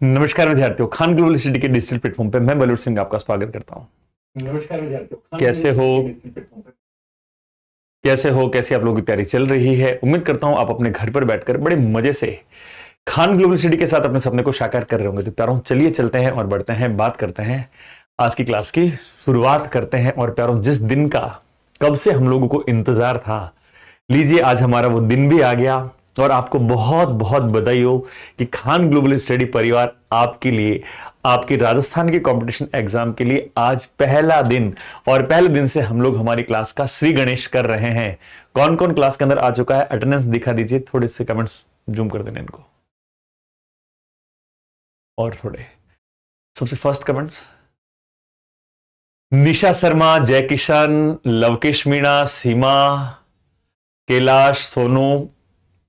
नमस्कार विद्यार्थियों Khan global city के डिजिटल प्लेटफॉर्म पे मैं बलूर सिंह आपका स्वागत करता हूँ। नमस्कार विद्यार्थियों कैसे हो? कैसे हो? कैसे आप लोगों की तैयारी चल रही है? उम्मीद करता हूँ आप अपने घर पर बैठकर बड़े मज़े से खान ग्लोबल सिटी के साथ अपने सपने को साकार कर रहे होंगे। तो प्यारों चलिए चलते हैं और बढ़ते हैं बात करते हैं आज की क्लास की। शुरुआत करते हैं और प्यारों जिस दिन का कब से हम लोगों को इंतज़ार था। लीजिए आज हमारा वो दिन भी आ गया। और आपको बहुत बहुत बधाई हो कि खान ग्लोबल स्टडी परिवार आपके लिए, आपके राजस्थान के कंपटीशन एग्ज़ाम के लिए आज पहला दिन और पहले दिन से हम लोग हमारी क्लास का श्री गणेश कर रहे हैं। कौन कौन क्लास के अंदर आ चुका है? अटेंडेंस दिखा दीजिए, थोड़े से कमेंट्स जूम कर देने इनको। और थोड़े। सबसे first comments Nisha Sharma Jai Kishan Lovekesh Meena, Seema, Kailash, Sonu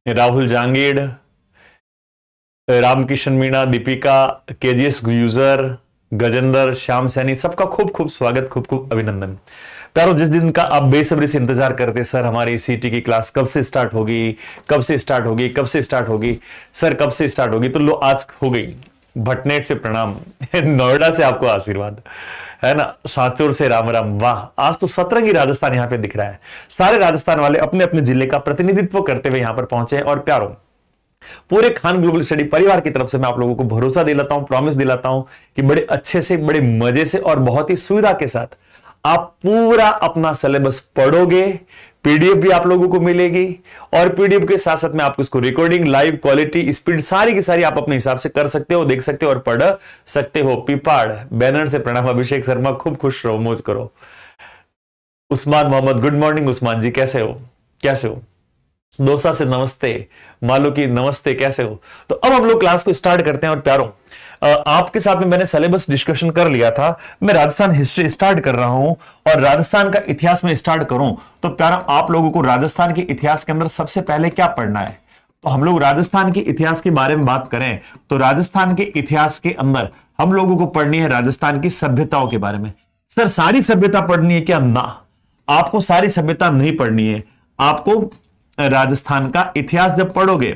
Rahul Jangid, Ramkishan Meena, Deepika, KGS user, Gajendra, Shyam Saini, सबका खूब खूब स्वागत, खूब खूब अभिनंदन। प्यारो, जिस दिन का आप बेसब्री से इंतज़ार करते, सर, हमारी सीटी की क्लास कब से स्टार्ट होगी, कब से स्टार्ट होगी, कब से स्टार्ट होगी, सर, कब से स्टार्ट होगी? तो लो, आज हो गई। भटनेट से प्रणाम। नोएडा से आपको आशीर्वाद। है ना? साचुर से राम राम, वाह। आज तो सतरंगी राजस्थान यहाँ पे दिख रहा है। सारे राजस्थान वाले अपने अपने ज़िले का प्रतिनिधित्व करते हुए यहाँ पर पहुँचे हैं और प्यारों। पूरे खान ग्लोबल स्टडी परिवार की तरफ़ से मैं आप लोगों को भरोसा दिलाता हूँ प्रॉमिस दिलाता हूँ कि बड़े अच्छे से, बड़े मज़े से और बहुत ही सुविधा के साथ आप पूरा अपना सिलेबस पढ़ोगे पीडीएफ भी आप लोगों को मिलेगी और पीडीएफ के साथ साथ में आपको इसको रिकॉर्डिंग लाइव क्वालिटी स्पीड सारी की सारी आप अपने हिसाब से कर सकते हो, देख सकते हो और पढ़ सकते हो। पिपाड़, बैनर से प्रणाम अभिषेक शर्मा, खूब खुश रहो, मौज करो। उस्मान मोहम्मद गुड मॉर्निंग उस्मान जी, कैसे हो? कैसे हो? दोसा से नमस्ते, मालू की नमस्ते, कैसे हो? तो अब हम लोग क्लास को स्टार्ट करते हैं और प्यारों आपके साथ में मैंने सिलेबस डिस्कशन कर लिया था। मैं राजस्थान हिस्ट्री स्टार्ट कर रहा हूँ और राजस्थान का इतिहास में स्टार्ट करूँ। तो प्यारा, आप लोगों को राजस्थान के इतिहास के अंदर सबसे पहले क्या पढ़ना है? तो हम लोग राजस्थान के इतिहास के बारे में बात करें तो राजस्थान के इतिहास के अंदर हम लोगों को पढ़नी है राजस्थान की सभ्यताओं के बारे में। सर, सारी सभ्यता पढ़नी है क्या? ना। आपको सारी सभ्यता नहीं पढ़नी है। आपको राजस्थान का इतिहास जब पढ़ोगे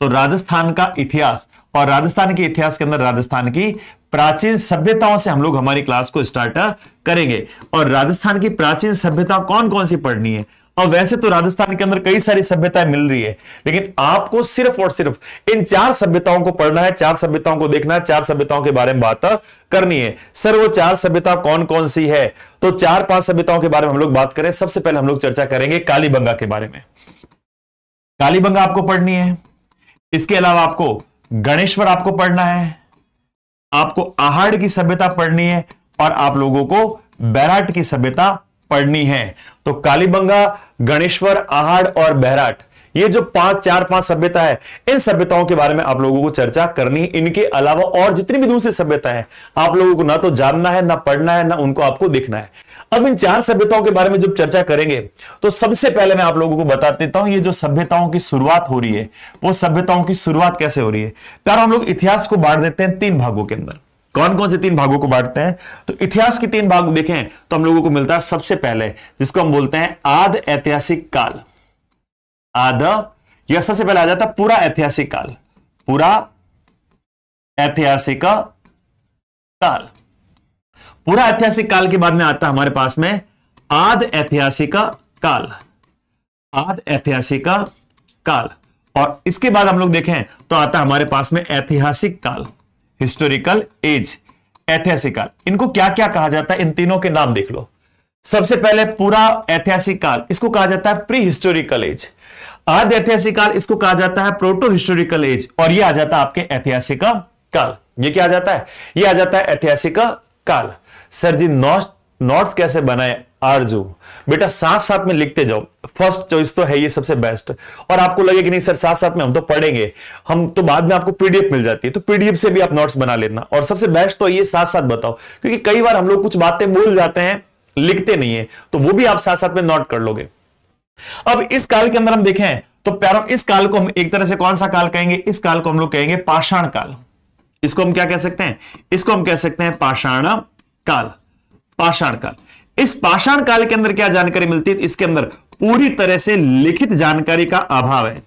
तो राजस्थान का इतिहास और राजस्थान के इतिहास के अंदर राजस्थान की प्राचीन सभ्यताओं से हम लोग हमारी क्लास को स्टार्ट करेंगे। और राजस्थान की प्राचीन सभ्यता कौन कौन सी पढ़नी है? और वैसे तो राजस्थान के अंदर कई सारी सभ्यताएँ मिल रही है, लेकिन आपको सिर्फ़ और सिर्फ़ इन चार सभ्यताओं को पढ़ना है, चार सभ्यताओं को देखना है, चार सभ्यताओं के बारे में बात करनी है। सर, वो चार सभ्यता कौन कौन सी है? तो चार पाँच सभ्यताओं के बारे में हम लोग बात करें। सबसे पहले हम लोग चर्चा करेंगे कालीबंगा के बारे में। कालीबंगा आपको पढ़नी है। इसके अलावा आपको गणेश्वर आपको पढ़ना है, आपको आहाड़ की सभ्यता पढ़नी है, और आप लोगों को बैराट की सभ्यता पढ़नी है। तो कालीबंगा, गणेश्वर, आहाड़ और बैराट, ये जो पाँच, चार, पाँच सभ्यता है, इन सभ्यताओं के बारे में आप लोगों को चर्चा करनी है। इनके अलावा और जितनी भी दूसरी सभ्यता है, आप लोगों को ना तो जानना है, ना पढ़ना है, ना उनको आपको देखना है। अब इन चार सभ्यताओं के बारे में जब चर्चा करेंगे तो सबसे पहले मैं आप लोगों को बता देता हूँ, ये जो सभ्यताओं की शुरुआत हो रही है, वो सभ्यताओं की शुरुआत कैसे हो रही है? प्यार, हम लोग इतिहास को बांट देते हैं तीन भागों के अंदर। कौन कौन से तीन भागों को बांटते हैं? तो इतिहास के तीन भाग देखें तो हम लोगों को मिलता है सबसे पहले, जिसको हम बोलते हैं आद ऐतिहासिक काल। आद, यह सबसे पहले आ जाता है पूरा ऐतिहासिक काल। पूरा ऐतिहासिक काल। पूरा ऐतिहासिक काल के बाद में आता हमारे पास में आद ऐतिहासिक काल। आद ऐतिहासिक काल। और इसके बाद हम लोग देखें तो आता हमारे पास में ऐतिहासिक काल, हिस्टोरिकल एज, ऐतिहासिक काल। इनको क्या क्या कहा जाता है? इन तीनों के नाम देख लो। सबसे पहले पूरा ऐतिहासिक काल, इसको कहा जाता है प्री हिस्टोरिकल एज। आद ऐतिहासिक काल, इसको कहा जाता है प्रोटो हिस्टोरिकल एज। और ये आ जाता है आपके ऐतिहासिक काल। ये क्या आ जाता है? ये आ जाता है ऐतिहासिक काल। सर जी नोट्स नोट्स कैसे बनाए? आरज़ू। बेटा साथ साथ में लिखते जाओ। फ़र्स्ट चॉइस तो है ये सबसे बेस्ट और आपको लगे कि नहीं, सर साथ साथ में हम तो पढ़ेंगे। हम तो बाद में आपको पीडीएफ मिल जाती है। तो पीडीएफ से भी आप नोट्स बना लेना। और सबसे बेस्ट तो ये साथ साथ बताओ। क्योंकि कई बार हम लोग कुछ बातें भूल जाते हैं, लिखते नहीं है। तो वो भी आप साथ साथ में नोट कर लोगे। अब इस काल के अंदर हम देखें तो प्यारों, इस काल को हम एक तरह से कौन सा काल कहेंगे? इस काल को हम लोग कहेंगे पाषाण काल। इसको हम क्या कह सकते हैं? इसको हम कह सकते हैं पाषाण काल, पाषाण काल। इस पाषाण काल के अंदर क्या जानकारी मिलती है? इसके अंदर पूरी तरह से लिखित जानकारी का अभाव है।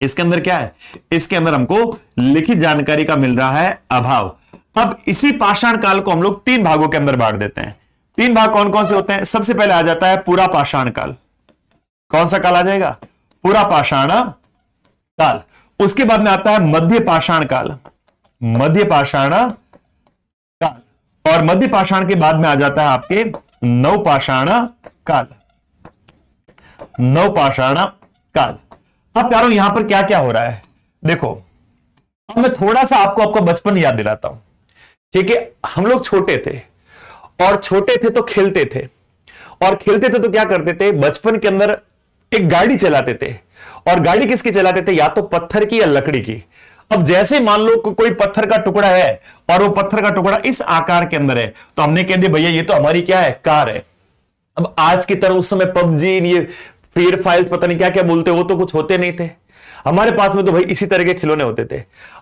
इसके अंदर क्या है? इसके अंदर हमको लिखित जानकारी का मिल रहा है अभाव। अब इसी पाषाण काल को हम लोग तीन भागों के अंदर बांट देते हैं। तीन भाग कौन कौन से होते हैं? सबसे पहले आ जाता है पूरा पाषाण काल। कौन सा काल आ जाएगा? पूरा पाषाण काल। उसके बाद में आता है मध्य पाषाण काल। मध्य पाषाण और मध्य पाषाण के बाद में आ जाता है आपके नव पाषाण काल। नव पाषाण काल। अब प्यारों, यहाँ पर क्या क्या हो रहा है? देखो, अब मैं थोड़ा सा आपको आपका बचपन याद दिलाता हूँ। ठीक है, हम लोग छोटे थे और छोटे थे तो खेलते थे। और खेलते थे तो क्या करते थे? बचपन के अंदर एक गाड़ी चलाते थे। और गाड़ी किसकी चलाते थे? या तो पत्थर की या लकड़ी की। अब जैसे मान लो को, कोई पत्थर का टुकड़ा है और वो पत्थर का टुकड़ा इस आकार के अंदर है तो हमने कह दिया भैया ये तो हमारी क्या है? कार है। अब आज की तरह उस समय पबजी ये फ्री फाइल्स पता नहीं क्या क्या बोलते वो तो कुछ होते नहीं थे। हमारे पास में तो भाई इसी तरह के खिलौने होते थे।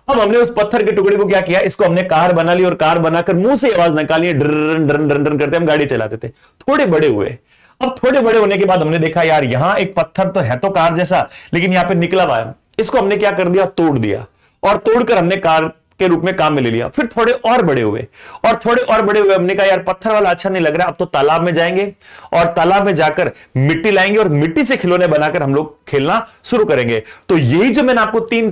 अब हमने उस पत्थर के टुकड़े को क्या किया इसको हमने कार बना ली और कार बनाकर मुँह से आवाज़ निकाली ड्रन ड्रन ड्रन ड्रन करते हम गाड़ी चलाते थे थोड़े बड़े हुए अब थोड़े बड़े होने के बाद हमने देखा यार यहाँ एक पत्थर तो है तो कार जैसा लेकिन यहाँ पे निकला हुआ इसको हमने क्या कर दिया तोड़ दिया और तोड़कर हमने कार के रूप में काम में ले लिया। फिर थोड़े और बड़े हुए। और थोड़े और बड़े हुए, हमने कहा, यार, पत्थर वाला अच्छा नहीं लग रहा, अब तो तालाब में जाएँगे। और तालाब में जाकर मिट्टी लाएँगे और मिट्टी से खिलौने बनाकर हम लोग खेलना शुरू करेंगे। तो यही जो मैंने आपको तीन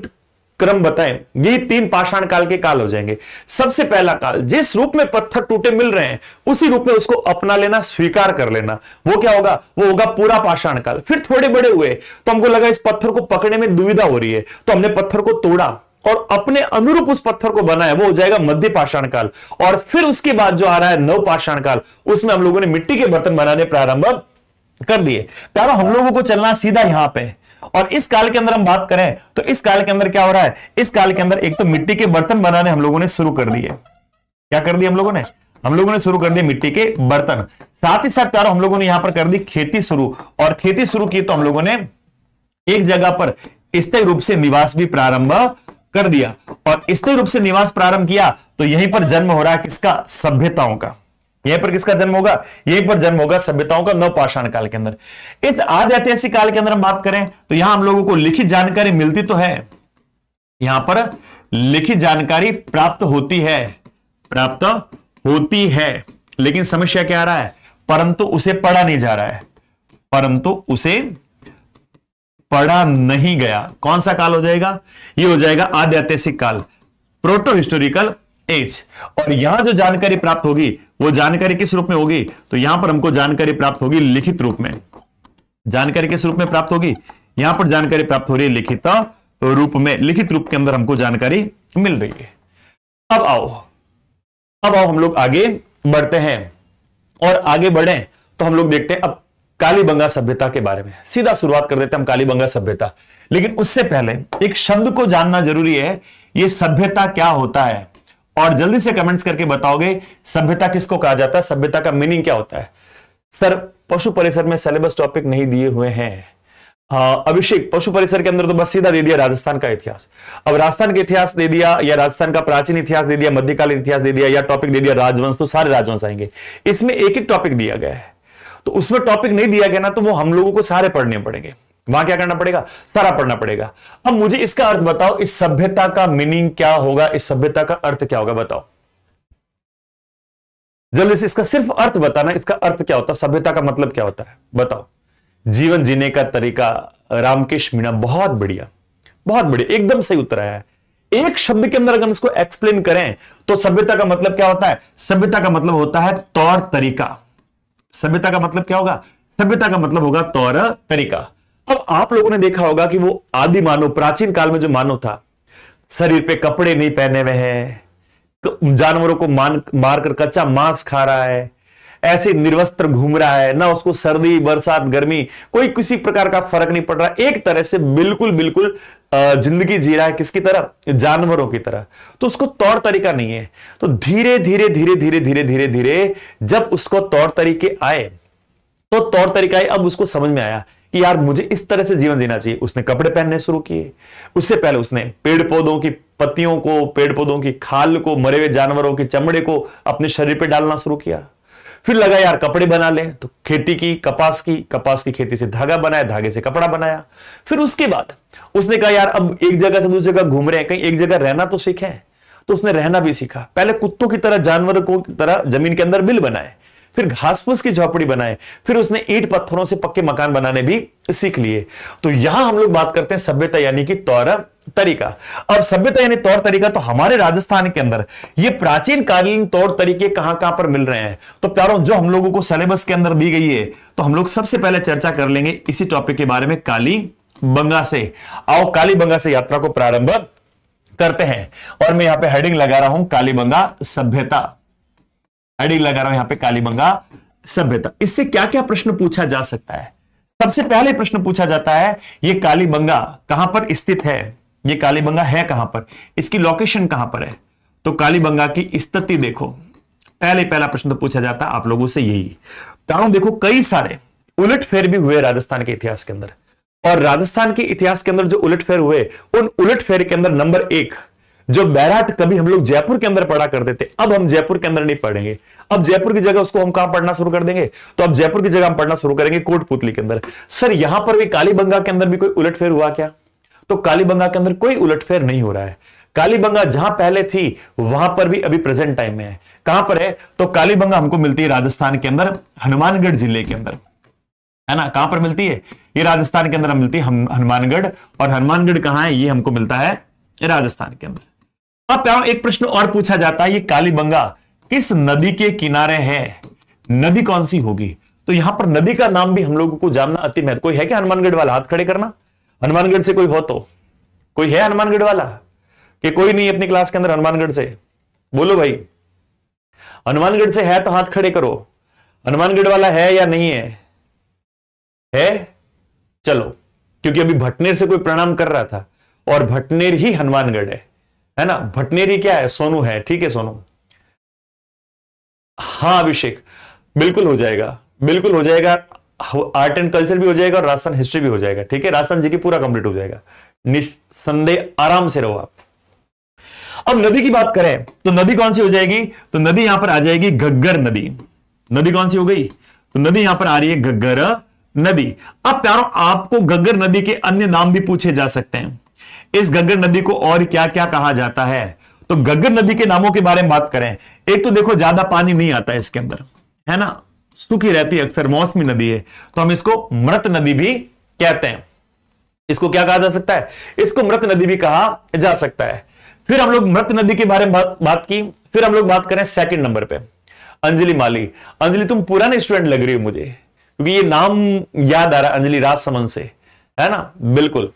क्रम बताएँ ये तीन पाषाण काल के काल हो जाएँगे। सबसे पहला काल, जिस रूप में पत्थर टूटे मिल रहे हैं, उसी रूप में उसको अपना लेना, स्वीकार कर लेना। वो क्या होगा? वो होगा पूरा पाषाण काल। फिर थोड़े बड़े हुए तो हमको लगा, इस पत्थर को पकड़ने में दुविधा हो रही है। तो हमने पत्थर को तोड़ा। और अपने अनुरूप उस पत्थर को बनाया, वो हो जाएगा मध्य पाषाण काल और फिर उसके बाद जो आ रहा है नव पाषाण काल उसमें हम लोगों ने मिट्टी के बर्तन बनाने प्रारंभ कर दिए। प्यारो, हम लोगों को चलना सीधा यहाँ पे। और इस काल के अंदर हम बात करें तो इस काल के अंदर क्या हो रहा है? इस काल के अंदर एक तो मिट्टी के बर्तन बनाने हम लोगों ने शुरू कर दिए। क्या कर दिया हम लोगों ने? हम लोगों ने शुरू कर दिया मिट्टी के बर्तन। साथ ही साथ प्यारो, हम लोगों ने यहाँ पर कर दी खेती शुरू। और खेती शुरू की तो हम लोगों ने एक जगह पर स्थायी रूप से निवास भी प्रारंभ कर दिया। और स्थायी रूप से निवास प्रारंभ किया तो यहीं पर जन्म हो रहा है किसका? सभ्यताओं का। यहीं पर किसका जन्म होगा? यहीं पर जन्म होगा सभ्यताओं का नवपाषाण काल के अंदर। इस आदि ऐतिहासिक काल के अंदर हम बात करें तो यहाँ हम लोगों को लिखित जानकारी मिलती तो है। यहाँ पर लिखित जानकारी प्राप्त होती है। प्राप्त होती है। लेकिन समस्या क्या आ रहा है? परंतु उसे पढ़ा नहीं जा रहा है। परंतु उसे पढ़ा नहीं गया, कौन सा काल हो जाएगा? ये हो जाएगा आद्य काल, प्रोटो हिस्टोरिकल एज। और यहाँ जो जानकारी प्राप्त होगी, वो जानकारी किस रूप में होगी? तो यहाँ पर हमको जानकारी प्राप्त होगी लिखित रूप में। जानकारी किस रूप में प्राप्त होगी? यहाँ पर जानकारी प्राप्त हो रही है लिखित रूप में। लिखित रूप के अंदर हमको जानकारी मिल रही है। अब आओ। अब आओ हम लोग आगे बढ़ते हैं। और आगे बढ़े तो हम लोग देखते हैं। अब कालीबंगा सभ्यता के बारे में। सीधा शुरुआत कर देते हैं हम कालीबंगा सभ्यता। लेकिन उससे पहले एक शब्द को जानना ज़रूरी है, ये सभ्यता क्या होता है? और जल्दी से कमेंट्स करके बताओगे, सभ्यता किसको कहा जाता है? सभ्यता का मीनिंग क्या होता है? सर, पशु परिसर में सिलेबस टॉपिक नहीं दिए हुए हैं। हाँ अभिषेक, पशु परिसर के अंदर तो बस सीधा दे दिया राजस्थान का इतिहास। अब राजस्थान का इतिहास दे दिया या राजस्थान का प्राचीन इतिहास दे दिया, मध्यकालीन इतिहास दे दिया या टॉपिक दे दिया, राजवंश तो सारे राजवंश आएँगे। इसमें एक एक टॉपिक दिया गया है। तो उसमें टॉपिक नहीं दिया गया ना तो वो हम लोगों को सारे पढ़ने पड़ेंगे। वहाँ क्या करना पड़ेगा? सारा पढ़ना पड़ेगा। अब मुझे इसका अर्थ बताओ, इस सभ्यता का मीनिंग क्या होगा? इस सभ्यता का अर्थ क्या होगा बताओ। जल्दी से इसका सिर्फ़ अर्थ बताना, इसका अर्थ क्या होता है? सभ्यता का मतलब क्या होता है? बताओ। जीवन जीने का तरीका रामकेश मीणा, बहुत बढ़िया। बहुत बढ़िया। एकदम सही उत्तर है एक शब्द के अंदर अगर इसको एक्सप्लेन करें तो सभ्यता का मतलब क्या होता है? सभ्यता का मतलब होता है तौर तरीका। सभ्यता का मतलब क्या होगा? सभ्यता का मतलब होगा तौर, तरीका। अब आप लोगों ने देखा होगा कि वो आदि मानव, प्राचीन काल में जो मानव था, शरीर पे कपड़े नहीं पहने हुए हैं जानवरों को मान, मारकर कच्चा मांस खा रहा है, ऐसे निर्वस्त्र घूम रहा है, ना उसको सर्दी, बरसात, गर्मी, कोई किसी प्रकार का फ़र्क नहीं पड़ रहा। एक तरह से बिल्कुल बिल्कुल ज़िंदगी जी रहा है किसकी तरह? जानवरों की तरह। तो उसको तौर तरीका नहीं है। तो धीरे धीरे धीरे धीरे धीरे धीरे धीरे जब उसको तौर तरीके आए तो तौर तरीका अब उसको समझ में आया कि यार मुझे इस तरह से जीवन जीना चाहिए। उसने कपड़े पहनने शुरू किए। उससे पहले उसने पेड़ पौधों की पत्तियों को, पेड़ पौधों की खाल को, मरे हुए जानवरों के चमड़े को अपने शरीर पर डालना शुरू किया। फिर लगा, यार, कपड़े बना ले। तो खेती की, कपास की कपास की खेती से धागा बनाया, धागे से कपड़ा बनाया। फिर उसके बाद उसने कहा, यार, अब एक जगह से दूसरी जगह घूम रहे हैं, कहीं एक जगह रहना तो सीखे तो उसने रहना भी सीखा। पहले कुत्तों की तरह, जानवरों को तरह ज़मीन के अंदर बिल बनाए। फिर घास फूस की झोपड़ी बनाए, फिर उसने ईट पत्थरों से पक्के मकान बनाने भी सीख लिए। तो यहाँ हम लोग बात करते हैं सभ्यता यानी कि तौर तरीका। अब सभ्यता यानी तौर तरीका तो हमारे राजस्थान के अंदर ये प्राचीन कालीन तौर तरीके कहाँ कहाँ पर मिल रहे हैं? तो प्यारों, जो हम लोगों को सिलेबस के अंदर दी गई है तो हम लोग सबसे पहले चर्चा कर लेंगे इसी टॉपिक के बारे में काली बंगा से। आओ काली बंगा से यात्रा को प्रारंभ करते हैं। और मैं यहाँ पे हेडिंग लगा रहा हूँ कालीबंगा सभ्यता। हेडिंग लगा रहा हूँ यहाँ पे कालीबंगा सभ्यता। इससे क्या क्या प्रश्न पूछा जा सकता है? सबसे पहले प्रश्न पूछा जाता है, ये कालीबंगा कहाँ पर स्थित है? ये कालीबंगा है कहाँ पर? इसकी लोकेशन कहाँ पर है? तो कालीबंगा की स्थिति देखो। पहले पहला प्रश्न तो पूछा जाता है आप लोगों से यही। कारण देखो, कई सारे उलट फेर भी हुए राजस्थान के इतिहास के अंदर। और राजस्थान के इतिहास के अंदर जो उलट फेर हुए, उन उलट फेर के अंदर नंबर एक जो बैराट कभी हम लोग जयपुर के अंदर पढ़ा करते थे, अब हम जयपुर के अंदर नहीं पढ़ेंगे। अब जयपुर की जगह उसको हम कहाँ पढ़ना शुरू कर देंगे? तो अब जयपुर की जगह हम पढ़ना शुरू करेंगे कोटपुतली के अंदर। सर, यहाँ पर भी कालीबंगा के अंदर भी कोई उलटफेर हुआ क्या? तो कालीबंगा के अंदर कोई उलटफेर नहीं हो रहा है। कालीबंगा जहाँ पहले थी, वहाँ पर भी अभी प्रेजेंट टाइम में है। कहाँ पर है? तो कालीबंगा हमको मिलती है राजस्थान के अंदर, हनुमानगढ़ ज़िले के अंदर। है ना? कहाँ पर मिलती है? ये राजस्थान के अंदर मिलती है हनुमानगढ़। और हनुमानगढ़ कहाँ है? ये हमको मिलता है राजस्थान के अंदर। अब एक प्रश्न और पूछा जाता है, ये कालीबंगा, किस नदी के किनारे है? नदी कौन सी होगी? तो यहाँ पर नदी का नाम भी हम लोगों को जानना अति महत्व, कोई है क्या हनुमानगढ़ वाला? हाथ खड़े करना। हनुमानगढ़ से कोई हो तो। कोई है हनुमानगढ़ वाला? कि कोई नहीं अपनी क्लास के अंदर हनुमानगढ़ से? बोलो भाई। हनुमानगढ़ से है तो हाथ खड़े करो। हनुमानगढ़ वाला है या नहीं है? है? चलो, क्योंकि अभी भटनेर से कोई प्रणाम कर रहा था, और भटनेर ही हनुमानगढ़ है। है ना? भटनेरी क्या है? सोनू है। ठीक है, सोनू। हाँ अभिषेक, बिल्कुल हो जाएगा। बिल्कुल हो जाएगा। आर्ट एंड कल्चर भी हो जाएगा और राजस्थान हिस्ट्री भी हो जाएगा। ठीक है? राजस्थान जी की पूरा कंप्लीट हो जाएगा। निस्संदेह आराम से रहो आप। अब नदी की बात करें तो नदी कौन सी हो जाएगी? तो नदी यहाँ पर आ जाएगी गग्गर नदी। नदी कौन सी हो गई? तो नदी यहाँ पर आ रही है गग्गर नदी। अब प्यारों, आपको गग्गर नदी के अन्य नाम भी पूछे जा सकते हैं। इस गग्गर नदी को और क्या क्या कहा जाता है? तो गग्गर नदी के नामों के बारे में बात करें। एक तो देखो ज़्यादा पानी नहीं आता है इसके अंदर है ना? सूखी रहती है अक्सर मौसमी नदी है। तो हम इसको मृत नदी भी कहते हैं। इसको क्या कहा जा सकता है? इसको मृत नदी भी कहा जा सकता है। फिर हम लोग मृत नदी के बारे में बात, बात की। फिर हम लोग बात करें सेकंड नंबर पे। अंजलि माली। अंजलि तुम पुराने स्टूडेंट लग रही हो मुझे क्योंकि ये नाम याद आ रहा है अंजलि राजसमंद से है ना? बिल्कुल।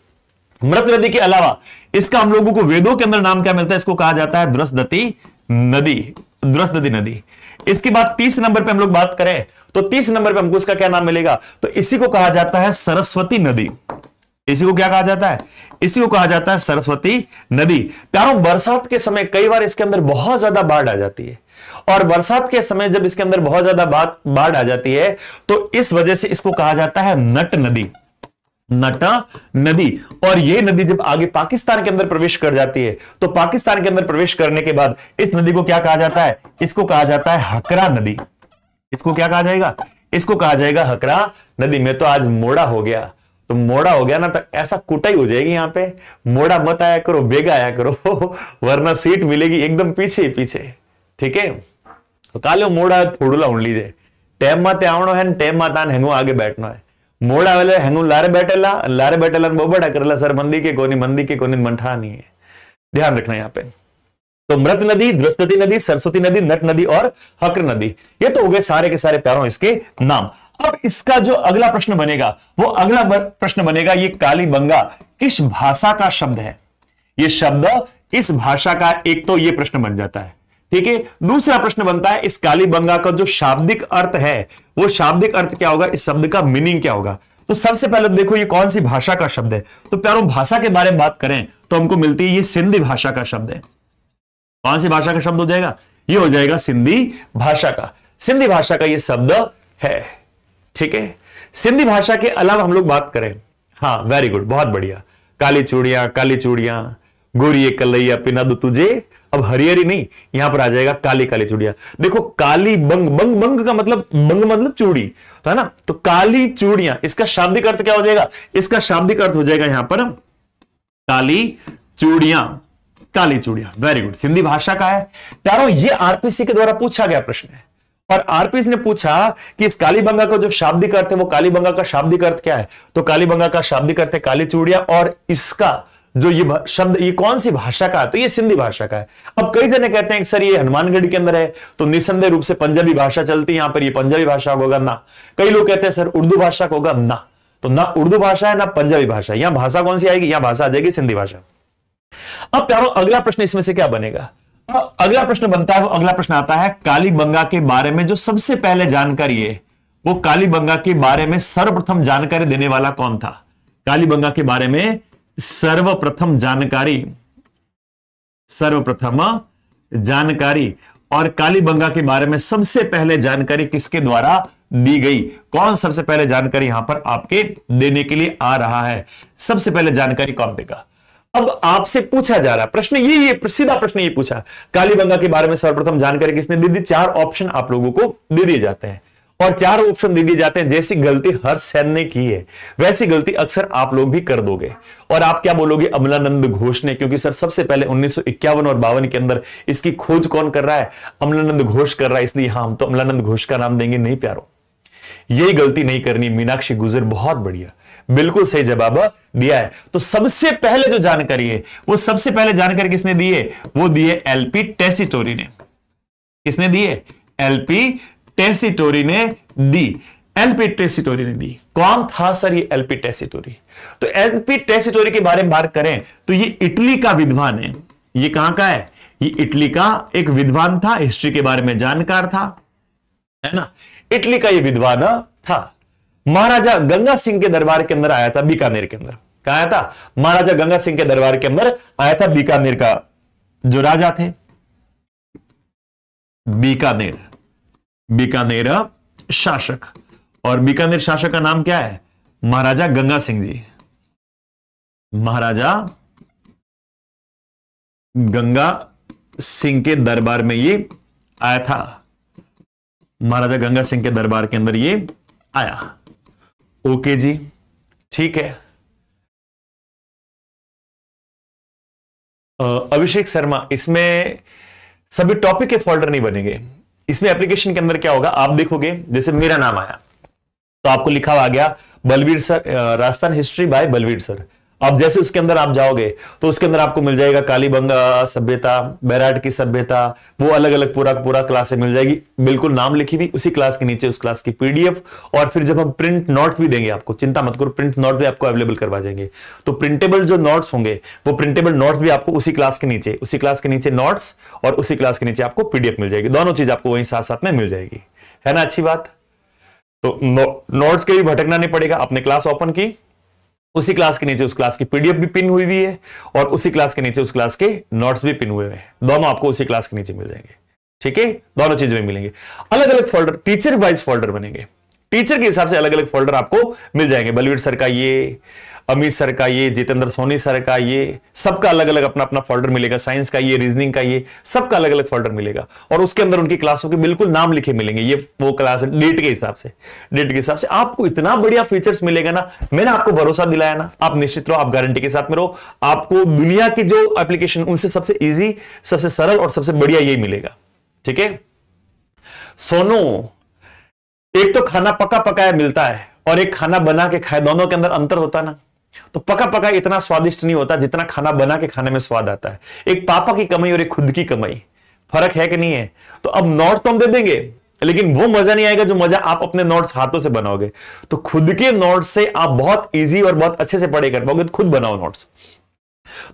मृत नदी के अलावा इसका हम लोगों को वेदों के अंदर नाम क्या मिलता है? इसको कहा जाता है द्रसदती नदी द्रसदती नदी। इसके बाद तीस नंबर पे हम लोग बात करें तो तीस नंबर पे हमको इसका क्या नाम मिलेगा? तो इसी को कहा जाता है सरस्वती नदी। इसी को क्या कहा जाता है? इसी को कहा जाता है सरस्वती नदी। प्यारों, बरसात के समय कई बार इसके अंदर बहुत ज़्यादा बाढ़ आ जाती है। और बरसात के समय जब इसके अंदर बहुत ज़्यादा बाढ़ आ जाती है तो इस वजह से इसको कहा जाता है नट नदी। नटा नदी। और यह नदी जब आगे पाकिस्तान के अंदर प्रवेश कर जाती है तो पाकिस्तान के अंदर प्रवेश करने के बाद इस नदी को क्या कहा जाता है? इसको कहा जाता है हकरा नदी। इसको क्या कहा जाएगा? इसको कहा जाएगा हकरा नदी। में तो आज मोड़ा हो गया। तो मोड़ा हो गया ना तो ऐसा कुटाई हो जाएगी यहाँ पे। मोड़ा मत आया करो, बेगा आया करो, वरना सीट मिलेगी एकदम पीछे पीछे। ठीक है? तो कालो मोड़ा थोड़ा उड़ लीजिए टेम मत आवनो है टेम मत आन हेंगो आगे बैठना है। મોડા વેલે હેંગુ લારે बैठेला लारे बैठेला वो बड़ा करेला सर मंदी के कोनी मंदी के कोनी मंठा नहीं है ध्यान रखना यहाँ पे तो मृत नदी दृष्टि नदी सरस्वती नदी नट नदी और हक्र नदी ये तो हो गए सारे के सारे प्यारों इसके नाम अब इसका जो अगला प्रश्न बनेगा वो अगला प्रश्न बनेगा ये काली बंगा किस भाषा का शब्द है ये शब्द इस भाषा का एक तो ये प्रश्न बन जाता है ठीक है? दूसरा प्रश्न बनता है, इस काली बंगा का जो शाब्दिक अर्थ है, वो शाब्दिक अर्थ क्या होगा? इस शब्द का मीनिंग क्या होगा? तो सबसे पहले देखो, ये कौन सी भाषा का शब्द है? तो प्यारों भाषा के बारे में बात करें तो हमको मिलती है, ये सिंधी भाषा का शब्द है। कौन सी भाषा का शब्द हो जाएगा? ये हो जाएगा सिंधी भाषा का। सिंधी भाषा का ये शब्द है। ठीक है? सिंधी भाषा के अलावा हम लोग बात करें। हाँ वेरी गुड बहुत बढ़िया। काली चूड़ियाँ काली चूड़ियाँ गोरी कलैया पिना दो तुझे। अब हरिहरी नहीं, यहाँ पर आ जाएगा काली काली चूड़िया। देखो, काली बंग बंग बंग का मतलब बंग मतलब चूड़ी तो है ना? तो काली चूड़िया, इसका शाब्दिक अर्थ क्या हो जाएगा? इसका शाब्दिक अर्थ हो जाएगा यहाँ पर काली चूड़िया काली चूड़िया। वेरी गुड सिंधी भाषा का है। प्यारो, ये आरपीसी के द्वारा पूछा गया प्रश्न है। और आरपीसी ने पूछा कि इस कालीबंगा का जो शाब्दिक अर्थ है, वो कालीबंगा का शाब्दिक अर्थ क्या है? तो कालीबंगा का शाब्दिक अर्थ है काली चूड़िया और इसका जो ये शब्द, ये कौन सी भाषा का है? तो ये सिंधी भाषा का है। अब कई जने कहते हैं सर, ये हनुमानगढ़ के अंदर है तो निसंदेह रूप से पंजाबी भाषा चलती है यहाँ पर, ये पंजाबी भाषा होगा ना। कई लोग कहते हैं, सर, उर्दू भाषा होगा ना तो ना उर्दू भाषा है, ना पंजाबी भाषा यहाँ भाषा कौन सी आएगी? यहाँ भाषा आ जाएगी सिंधी भाषा। अब प्यारो, अगला प्रश्न इसमें से क्या बनेगा? अगला प्रश्न बनता है वो अगला प्रश्न आता है, काली बंगा के बारे में जो सबसे पहले जानकारी है, वो काली बंगा के बारे में सर्वप्रथम जानकारी देने वाला कौन था? काली बंगा के बारे में सर्वप्रथम जानकारी सर्वप्रथम जानकारी। और काली बंगा के बारे में सबसे पहले जानकारी किसके द्वारा दी गई? कौन सबसे पहले जानकारी यहाँ पर आपके देने के लिए आ रहा है? सबसे पहले जानकारी कौन देगा? अब आपसे पूछा जा रहा है प्रश्न ये ये सीधा प्रश्न ये पूछा। कालीबंगा के बारे में सर्वप्रथम जानकारी किसने दे दी? चार ऑप्शन आप लोगों को दे दिए जाते हैं। और चार ऑप्शन दे दिए जाते हैं। जैसी गलती हर सैन ने की है, वैसी गलती अक्सर आप लोग भी कर दोगे। और आप क्या बोलोगे? अमलानंद घोष ने, क्योंकि सर सबसे पहले उन्नीस सौ इक्यावन और बावन के अंदर इसकी खोज कौन कर रहा है? अमलानंद घोष कर रहा है, इसलिए हाँ हम तो अमलानंद घोष का नाम देंगे, नहीं प्यारो। यही गलती नहीं करनी, मीनाक्षी गुजर, बहुत बढ़िया। बिल्कुल सही जवाब दिया है। तो सबसे पहले जो जानकारी है, वो सबसे पहले जानकारी किसने दी है? वो दी है एलपी टेसिटोरी ने। किसने दी है? एलपी टेसिटोरी ने दी. एलपी टेसिटोरी ने दी. कौन था सर ये एलपी टेसिटोरी? तो एलपी टेसिटोरी के बारे में बात करें तो ये इटली का विद्वान है. ये कहाँ का है? ये इटली का एक विद्वान था, हिस्ट्री के बारे में जानकार था. है ना? इटली का ये विद्वान था. महाराजा गंगा सिंह के दरबार के अंदर आया था, बीकानेर के अंदर. कहा आया था? महाराजा गंगा सिंह के दरबार के अंदर आया था, बीकानेर का जो राजा थे. बीकानेर. बीकानेर शासक। और बीकानेर शासक का नाम क्या है? महाराजा गंगा सिंह जी। महाराजा गंगा सिंह के दरबार में ये आया था। महाराजा गंगा सिंह के दरबार के अंदर ये आया। ओके जी, ठीक है। अभिषेक शर्मा, इसमें सभी टॉपिक के फोल्डर नहीं बनेंगे। इसमें एप्लीकेशन के अंदर क्या होगा? आप देखोगे, जैसे मेरा नाम आया तो आपको लिखा हुआ गया Balveer sir Rajasthan history by Balveer sir. अब जैसे उसके अंदर आप जाओगे तो उसके अंदर आपको मिल जाएगा कालीबंगा सभ्यता, बैराट की सभ्यता, वो अलग अलग पूरा पूरा क्लास मिल जाएगी। बिल्कुल नाम लिखी हुई, उसी क्लास के नीचे, उस क्लास की पीडीएफ और फिर जब हम प्रिंट नोट्स भी देंगे आपको, चिंता मत करो प्रिंट नोट भी आपको अवेलेबल करवा जाएँगे तो प्रिंटेबल जो नोट्स होंगे, वो प्रिंटेबल नोट्स भी आपको उसी क्लास के नीचे, उसी क्लास के नीचे नोट्स और उसी क्लास के नीचे आपको पीडीएफ मिल जाएगी। दोनों चीज़ आपको वहीं साथ साथ में मिल जाएगी। है ना, अच्छी बात? तो नोट्स के भी भटकना नहीं पड़ेगा, आपने क्लास ओपन की उसी क्लास के नीचे उस क्लास की पीडीएफ भी पिन हुई हुई है और उसी क्लास के नीचे उस क्लास के नोट्स भी पिन हुए हुए हैं। दोनों आपको उसी क्लास के नीचे मिल जाएँगे। ठीक है? दोनों चीज़ें मिलेंगे। अलग अलग फोल्डर टीचर वाइज फोल्डर बनेंगे। टीचर के हिसाब से अलग अलग फोल्डर आपको मिल जाएँगे। बलवीर सर का ये अमित सर का ये, जितेंद्र सोनी सर का ये, सबका अलग अलग अपना अपना फोल्डर मिलेगा साइंस का ये रीजनिंग का ये, सबका अलग अलग फोल्डर मिलेगा। और उसके अंदर उनकी क्लासों के बिल्कुल नाम लिखे मिलेंगे, ये वो क्लास है डेट के हिसाब से। डेट के हिसाब से आपको इतना बढ़िया फीचर्स मिलेगा ना, मैंने आपको भरोसा दिलाया ना, आप निश्चित रहो, आप गारंटी के साथ में रहो, आपको दुनिया की जो एप्लीकेशन उनसे सबसे ईजी सबसे सरल और सबसे बढ़िया यही मिलेगा। ठीक है? सोनो, एक तो खाना पका पकाया मिलता है, और एक खाना बना के खाए, दोनों के अंदर अंतर होता ना। तो पका पका इतना स्वादिष्ट नहीं होता जितना खाना बना के खाने में स्वाद आता है। एक पापा की कमाई और एक खुद की कमाई। फ़र्क है कि नहीं है? तो अब नोट तो हम दे देंगे, लेकिन वो मज़ा नहीं आएगा जो मज़ा आप अपने नोट्स हाथों से बनाओगे। तो खुद के नोट्स से आप बहुत इजी और बहुत अच्छे से पढ़े कर पाओगे तो खुद बनाओ नोट्स।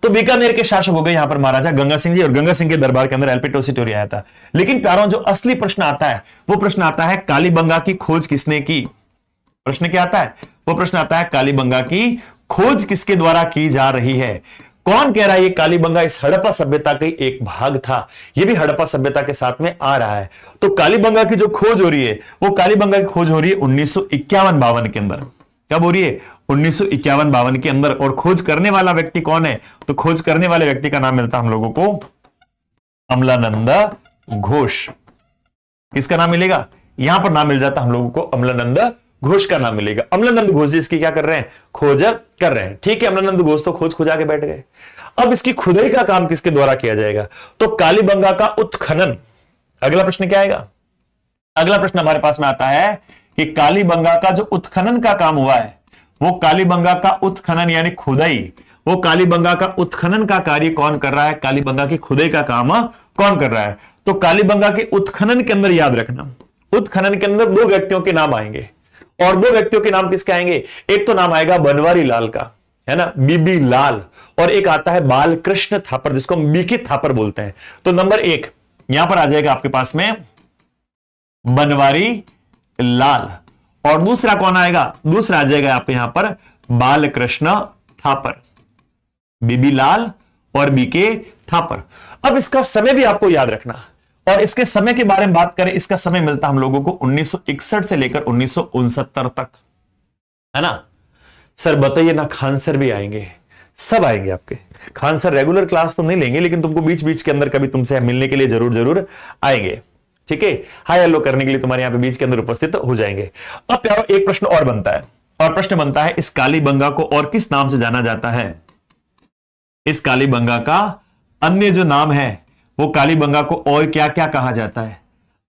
तो बीकानेर के शासक हो गए यहाँ पर महाराजा गंगा सिंह जी, और गंगा सिंह के दरबार के अंदर एल्पिटोसिटोरी आया था। लेकिन प्यारों, जो असली प्रश्न आता है, वो प्रश्न आता है, कालीबंगा की खोज किसने की? प्रश्न क्या आता है? वो प्रश्न आता है, कालीबंगा की खोज किसके द्वारा की जा रही है? कौन कह रहा है ये कालीबंगा इस हड़प्पा सभ्यता का एक भाग था? ये भी हड़प्पा सभ्यता के साथ में आ रहा है। तो कालीबंगा की जो खोज हो रही है, वो कालीबंगा की खोज हो रही है उन्नीस सौ के अंदर। कब हो रही है? उन्नीस सौ बावन के अंदर। और खोज करने वाला व्यक्ति कौन है? तो खोज करने वाले व्यक्ति का नाम मिलता हम लोगों को अमलानंद घोष। किसका नाम मिलेगा? यहाँ पर नाम मिल जाता हम लोगों को अमलानंद घोष का नाम मिलेगा। अमलानंद घोष इसकी क्या कर रहे हैं? खोज कर रहे हैं। ठीक है, अमलानंद घोष तो खोज खुजा के बैठ गए। अब इसकी खुदाई का काम किसके द्वारा किया जाएगा? तो कालीबंगा का उत्खनन। अगला प्रश्न क्या आएगा? अगला प्रश्न हमारे पास में आता है कि कालीबंगा का जो उत्खनन का काम हुआ है, वो कालीबंगा का उत्खनन यानी खुदाई, वो कालीबंगा का उत्खनन का कार्य कौन कर रहा है? कालीबंगा की खुदाई का काम कौन कर रहा है? तो कालीबंगा के उत्खनन के अंदर याद रखना। उत्खनन के अंदर दो व्यक्तियों के नाम आएँगे। और दो व्यक्तियों के नाम किसके आएँगे? एक तो नाम आएगा बनवारी लाल का, है ना? बीबी लाल, और एक आता है बाल कृष्ण थापर, जिसको हम बीकी थापर बोलते हैं। तो नंबर एक, यहाँ पर आ जाएगा आपके पास में बनवारी लाल। और दूसरा कौन आएगा? दूसरा आ जाएगा आप यहाँ पर बाल कृष्ण थापर, बीबी लाल और बीके थापर। अब इसका समय भी आपको याद रखना। और इसके समय के बारे में बात करें, इसका समय मिलता हम लोगों को 1961 से लेकर उन्नीस तक। है ना? सर, बताइए ना, खान सर भी आएँगे। सब आएँगे आपके। खान सर रेगुलर क्लास तो नहीं लेंगे, लेकिन तुमको बीच बीच के अंदर कभी तुमसे मिलने के लिए ज़रूर ज़रूर आएँगे। ठीक है? हाई हेलो करने के लिए तुम्हारे यहाँ पे बीच के अंदर उपस्थित हो जाएँगे। अब प्यारो, एक प्रश्न और बनता है। और प्रश्न बनता है, इस काली बंगा को और किस नाम से जाना जाता है? इस काली बंगा का अन्य जो नाम है वो काली बंगा को और क्या क्या कहा जाता है?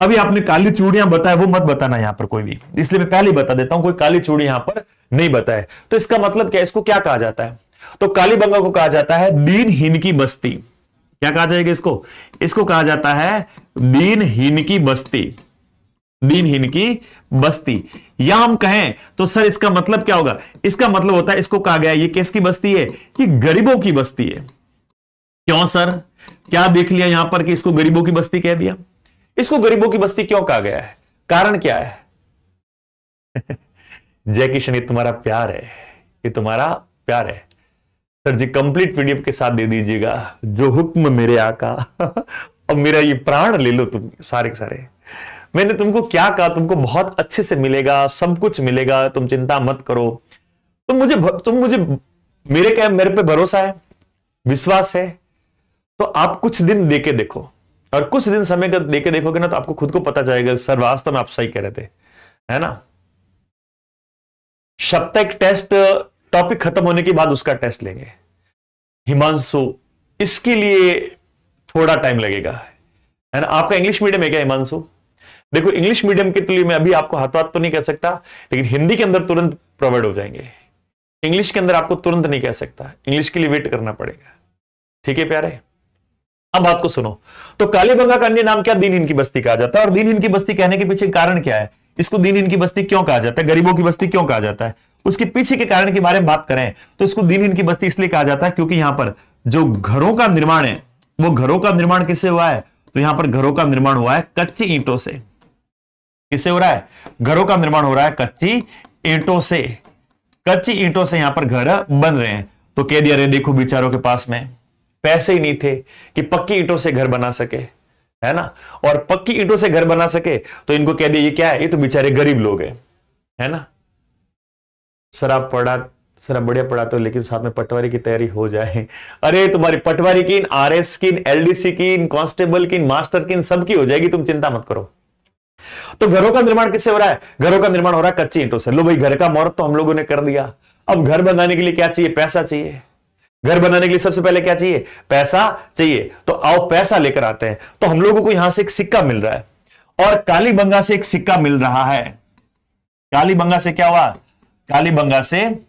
अभी आपने काली चूड़ियाँ बताया, वो मत बताना यहाँ पर कोई भी। इसलिए मैं पहले बता देता हूँ, कोई काली चूड़ी यहाँ पर नहीं बताए। तो इसका मतलब क्या, इसको क्या कहा जाता है? तो काली बंगा को कहा जाता है दीनहीन की बस्ती क्या कहा जाएगा इसको? इसको कहा जाता है दीनहीन की बस्ती दीनहीन की बस्ती या हम कहें तो सर इसका मतलब क्या होगा? इसका मतलब होता है, इसको कहा गया, ये किसकी बस्ती है? कि गरीबों की बस्ती है। क्यों सर? क्या देख लिया यहाँ पर कि इसको गरीबों की बस्ती कह दिया? इसको गरीबों की बस्ती क्यों कहा गया है? कारण क्या है? जय किशन, ये तुम्हारा प्यार है। ये तुम्हारा प्यार है। सर जी कंप्लीट पीडीएफ के साथ दे दीजिएगा। जो हुक्म मेरे आका और मेरा ये प्राण ले लो तुम सारे के सारे। मैंने तुमको क्या कहा? तुमको बहुत अच्छे से मिलेगा, सब कुछ मिलेगा, तुम चिंता मत करो। तुम मुझे तुम मुझे, मेरे क्या, मेरे पे भरोसा है? विश्वास है? तो आप कुछ दिन देके देखो। और कुछ दिन समय का देके देखोगे ना तो आपको खुद को पता चलेगा सर वास्तव में आप सही कह रहे थे। है ना? सप्ताहिक टेस्ट, टॉपिक खत्म होने के बाद उसका टेस्ट लेंगे। हिमांशु, इसके लिए थोड़ा टाइम लगेगा। है ना? आपका इंग्लिश मीडियम है क्या हिमांशु? देखो, इंग्लिश मीडियम के लिए मैं अभी आपको हाथों हाथ तो नहीं कह सकता, लेकिन हिंदी के अंदर तुरंत प्रोवाइड हो जाएँगे। इंग्लिश के अंदर आपको तुरंत नहीं कह सकता। इंग्लिश के लिए वेट करना पड़ेगा। ठीक है प्यारे? अब बात को सुनो। तो काली बंगा का अन्य नाम क्या? दीन इनकी बस्ती कहा जाता है। और दीन इनकी बस्ती कहने के पीछे कारण क्या है? इसको दीन इनकी बस्ती क्यों कहा जाता है? गरीबों की बस्ती क्यों कहा जाता है? उसके पीछे के कारण के बारे में बात करें तो इसको दीन इनकी बस्ती इसलिए कहा जाता है क्योंकि यहाँ पर जो घरों का निर्माण है, वो घरों का निर्माण किससे हुआ है? तो यहाँ पर घरों का निर्माण हुआ है कच्ची ईंटों से। किससे हो रहा है? घरों का निर्माण हो रहा है कच्ची ईंटों से। कच्ची ईंटों से यहाँ पर घर बन रहे हैं। तो कह दिया रे, देखो बिचारों के पास में। पैसे ही नहीं थे कि पक्की ईंटों से घर बना सके, है ना? और पक्की ईंटों से घर बना सके तो इनको कह दिया ये क्या है? ये तो बेचारे गरीब लोग हैं। है ना? सर, आप पढ़ा, सर, आप बढ़िया पढ़ाते हो, लेकिन साथ में पटवारी की तैयारी हो जाए। अरे, तुम्हारी पटवारी की, आर एस की एलडीसी की, कांस्टेबल की, मास्टर की सबकी हो जाएगी, तुम चिंता मत करो। तो घरों का निर्माण किससे हो रहा है? घरों का निर्माण हो रहा है कच्ची ईंटों से। लो भाई, घर का मुहूर्त तो हम लोगों ने कर दिया। अब घर बनाने के लिए क्या चाहिए? पैसा चाहिए। घर बनाने के लिए सबसे पहले क्या चाहिए? पैसा चाहिए। तो आओ पैसा लेकर आते हैं। तो हम लोगों को यहाँ से एक सिक्का मिल रहा है। और कालीबंगा से एक सिक्का मिल रहा है। कालीबंगा से क्या हुआ? कालीबंगा से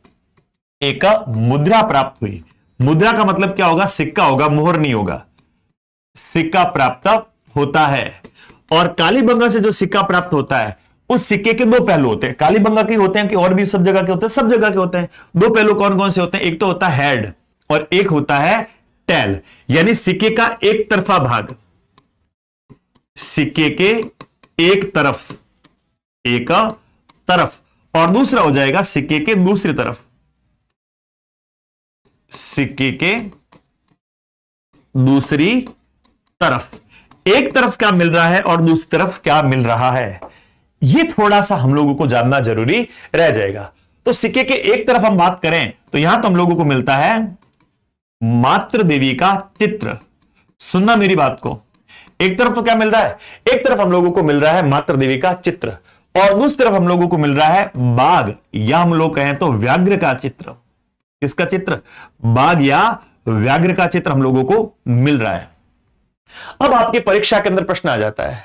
एक मुद्रा प्राप्त हुई। मुद्रा का मतलब क्या होगा? सिक्का होगा, मोहर नहीं होगा। सिक्का प्राप्त होता है। और कालीबंगा से जो सिक्का प्राप्त होता है, उस सिक्के के दो पहलू होते हैं। कालीबंगा के होते हैं कि और भी सब जगह के होते हैं? सब जगह के होते हैं। दो पहलू कौन कौन से होते हैं? एक तो होता है हेड और एक होता है टेल, यानी सिक्के का एक तरफा भाग। सिक्के के एक तरफ़ एक तरफ़, और दूसरा हो जाएगा सिक्के के दूसरी तरफ़। सिक्के के दूसरी तरफ़। एक तरफ़ क्या मिल रहा है और दूसरी तरफ़ क्या मिल रहा है? यह थोड़ा सा हम लोगों को जानना ज़रूरी रह जाएगा। तो सिक्के के एक तरफ़ हम बात करें तो यहाँ तो हम लोगों को मिलता है मात्र देवी का चित्र। सुनना मेरी बात को। एक तरफ़ तो क्या मिल रहा है? एक तरफ़ हम लोगों को मिल रहा है मात्र देवी का चित्र। और दूसरी तरफ़ हम लोगों को मिल रहा है बाघ। या हम लोग कहें तो व्याघ्र का चित्र। किसका चित्र? बाघ या व्याघ्र का चित्र हम लोगों को मिल रहा है। अब आपकी परीक्षा के अंदर प्रश्न आ जाता है।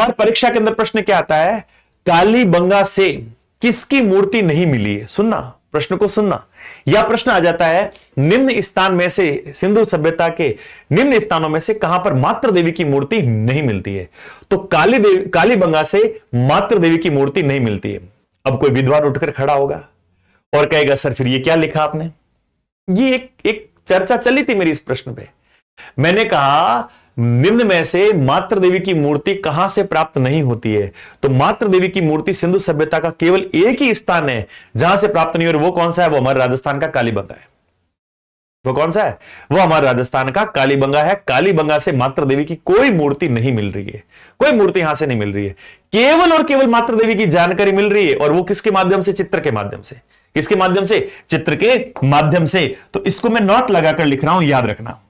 और परीक्षा के अंदर प्रश्न क्या आता है? काली बंगा से किसकी मूर्ति नहीं मिली है? सुनना। प्रश्न को सुनना। यह प्रश्न आ जाता है, निम्न स्थान में से सिंधु सभ्यता के निम्न स्थानों में से कहाँ पर मात्र देवी की मूर्ति नहीं मिलती है? तो काली देवी, काली बंगा से मात्र देवी की मूर्ति नहीं मिलती है। अब कोई विद्वान उठकर खड़ा होगा और कहेगा, सर, फिर ये क्या लिखा आपने? ये एक एक चर्चा चली थी मेरी इस प्रश्न पे। मैंने कहा निम्न में से मात्र देवी की मूर्ति कहाँ से प्राप्त नहीं होती है? तो मात्र देवी की मूर्ति सिंधु सभ्यता का केवल एक ही स्थान है, जहाँ से प्राप्त नहीं हो रही वो कौन सा है? वो हमारे राजस्थान का कालीबंगा है। वो कौन सा है? वो हमारे राजस्थान का कालीबंगा है। कालीबंगा से मात्र देवी की कोई मूर्ति नहीं मिल रही है। कोई मूर्ति यहाँ से नहीं मिल रही है। केवल और केवल मात्र देवी की जानकारी मिल रही है, और वो किसके माध्यम से? चित्र के माध्यम से। किसके माध्यम से? चित्र के माध्यम से। तो इसको मैं नोट लगाकर लिख रहा हूँ, याद रखना।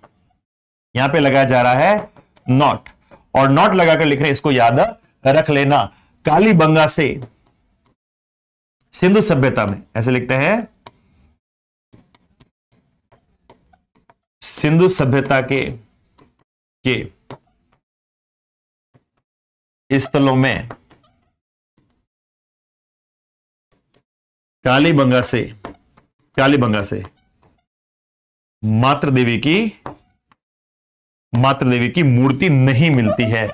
यहाँ पे लगाया जा रहा है नॉट और नॉट लगाकर लिख रहे इसको याद रख लेना। काली बंगा से, सिंधु सभ्यता में, ऐसे लिखते हैं। सिंधु सभ्यता के के स्थलों में कालीबंगा से कालीबंगा से मात्र देवी की मात्र देवी की मूर्ति नहीं मिलती है।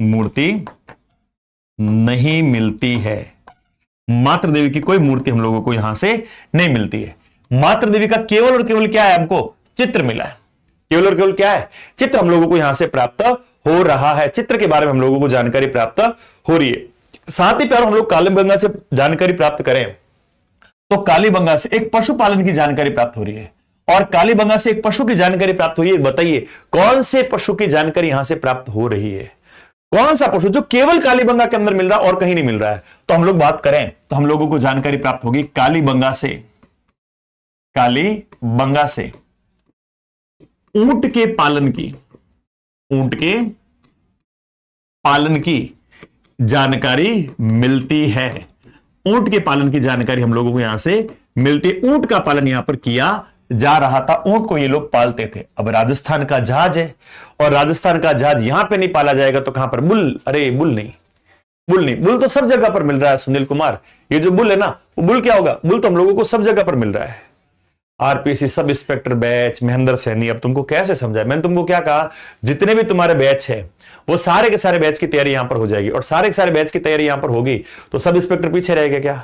मूर्ति नहीं मिलती है। मात्र देवी की कोई मूर्ति हम लोगों को यहाँ से नहीं मिलती है। मात्र देवी का केवल और केवल क्या है? हमको चित्र मिला है। केवल और केवल क्या है? चित्र हम लोगों को यहाँ से प्राप्त हो रहा है। चित्र के बारे में हम लोगों को जानकारी प्राप्त हो रही है। साथ ही प्यार, हम लोग कालीबंगा से जानकारी प्राप्त करें। तो कालीबंगा से एक पशुपालन की जानकारी प्राप्त हो रही है। और कालीबंगा से एक पशु की जानकारी प्राप्त हुई है। बताइए, कौन से पशु की जानकारी यहाँ से प्राप्त हो रही है? कौन सा पशु जो केवल कालीबंगा के अंदर मिल रहा है और कहीं नहीं मिल रहा है? तो हम लोग बात करें तो हम लोगों को जानकारी प्राप्त होगी कालीबंगा से। काली बंगा से। ऊँट के पालन की, ऊँट के पालन की जानकारी मिलती है। ऊँट के पालन की जानकारी हम लोगों को यहाँ से मिलती है। ऊँट का पालन यहाँ पर किया जा रहा था ऊँट को ये लोग पालते थे। अब राजस्थान का जहाज़ है और राजस्थान का जहाज़ यहाँ पे नहीं पाला जाएगा तो कहाँ पर? बुल अरे बुल नहीं बुल नहीं। बुल तो सब जगह पर मिल रहा है, सुनील कुमार। ये जो बुल है ना, वो बुल क्या होगा? बुल तो हम लोगों को सब जगह पर मिल रहा है। RPC sub inspector batch, Mahendra Saini, अब तुमको कैसे समझाए? मैंने तुमको क्या कहा, जितने भी तुम्हारे बैच है, वो सारे के सारे बैच की तैयारी यहाँ पर हो जाएगी। और सारे के सारे बैच की तैयारी यहाँ पर होगी तो सब इंस्पेक्टर पीछे रहेगा क्या?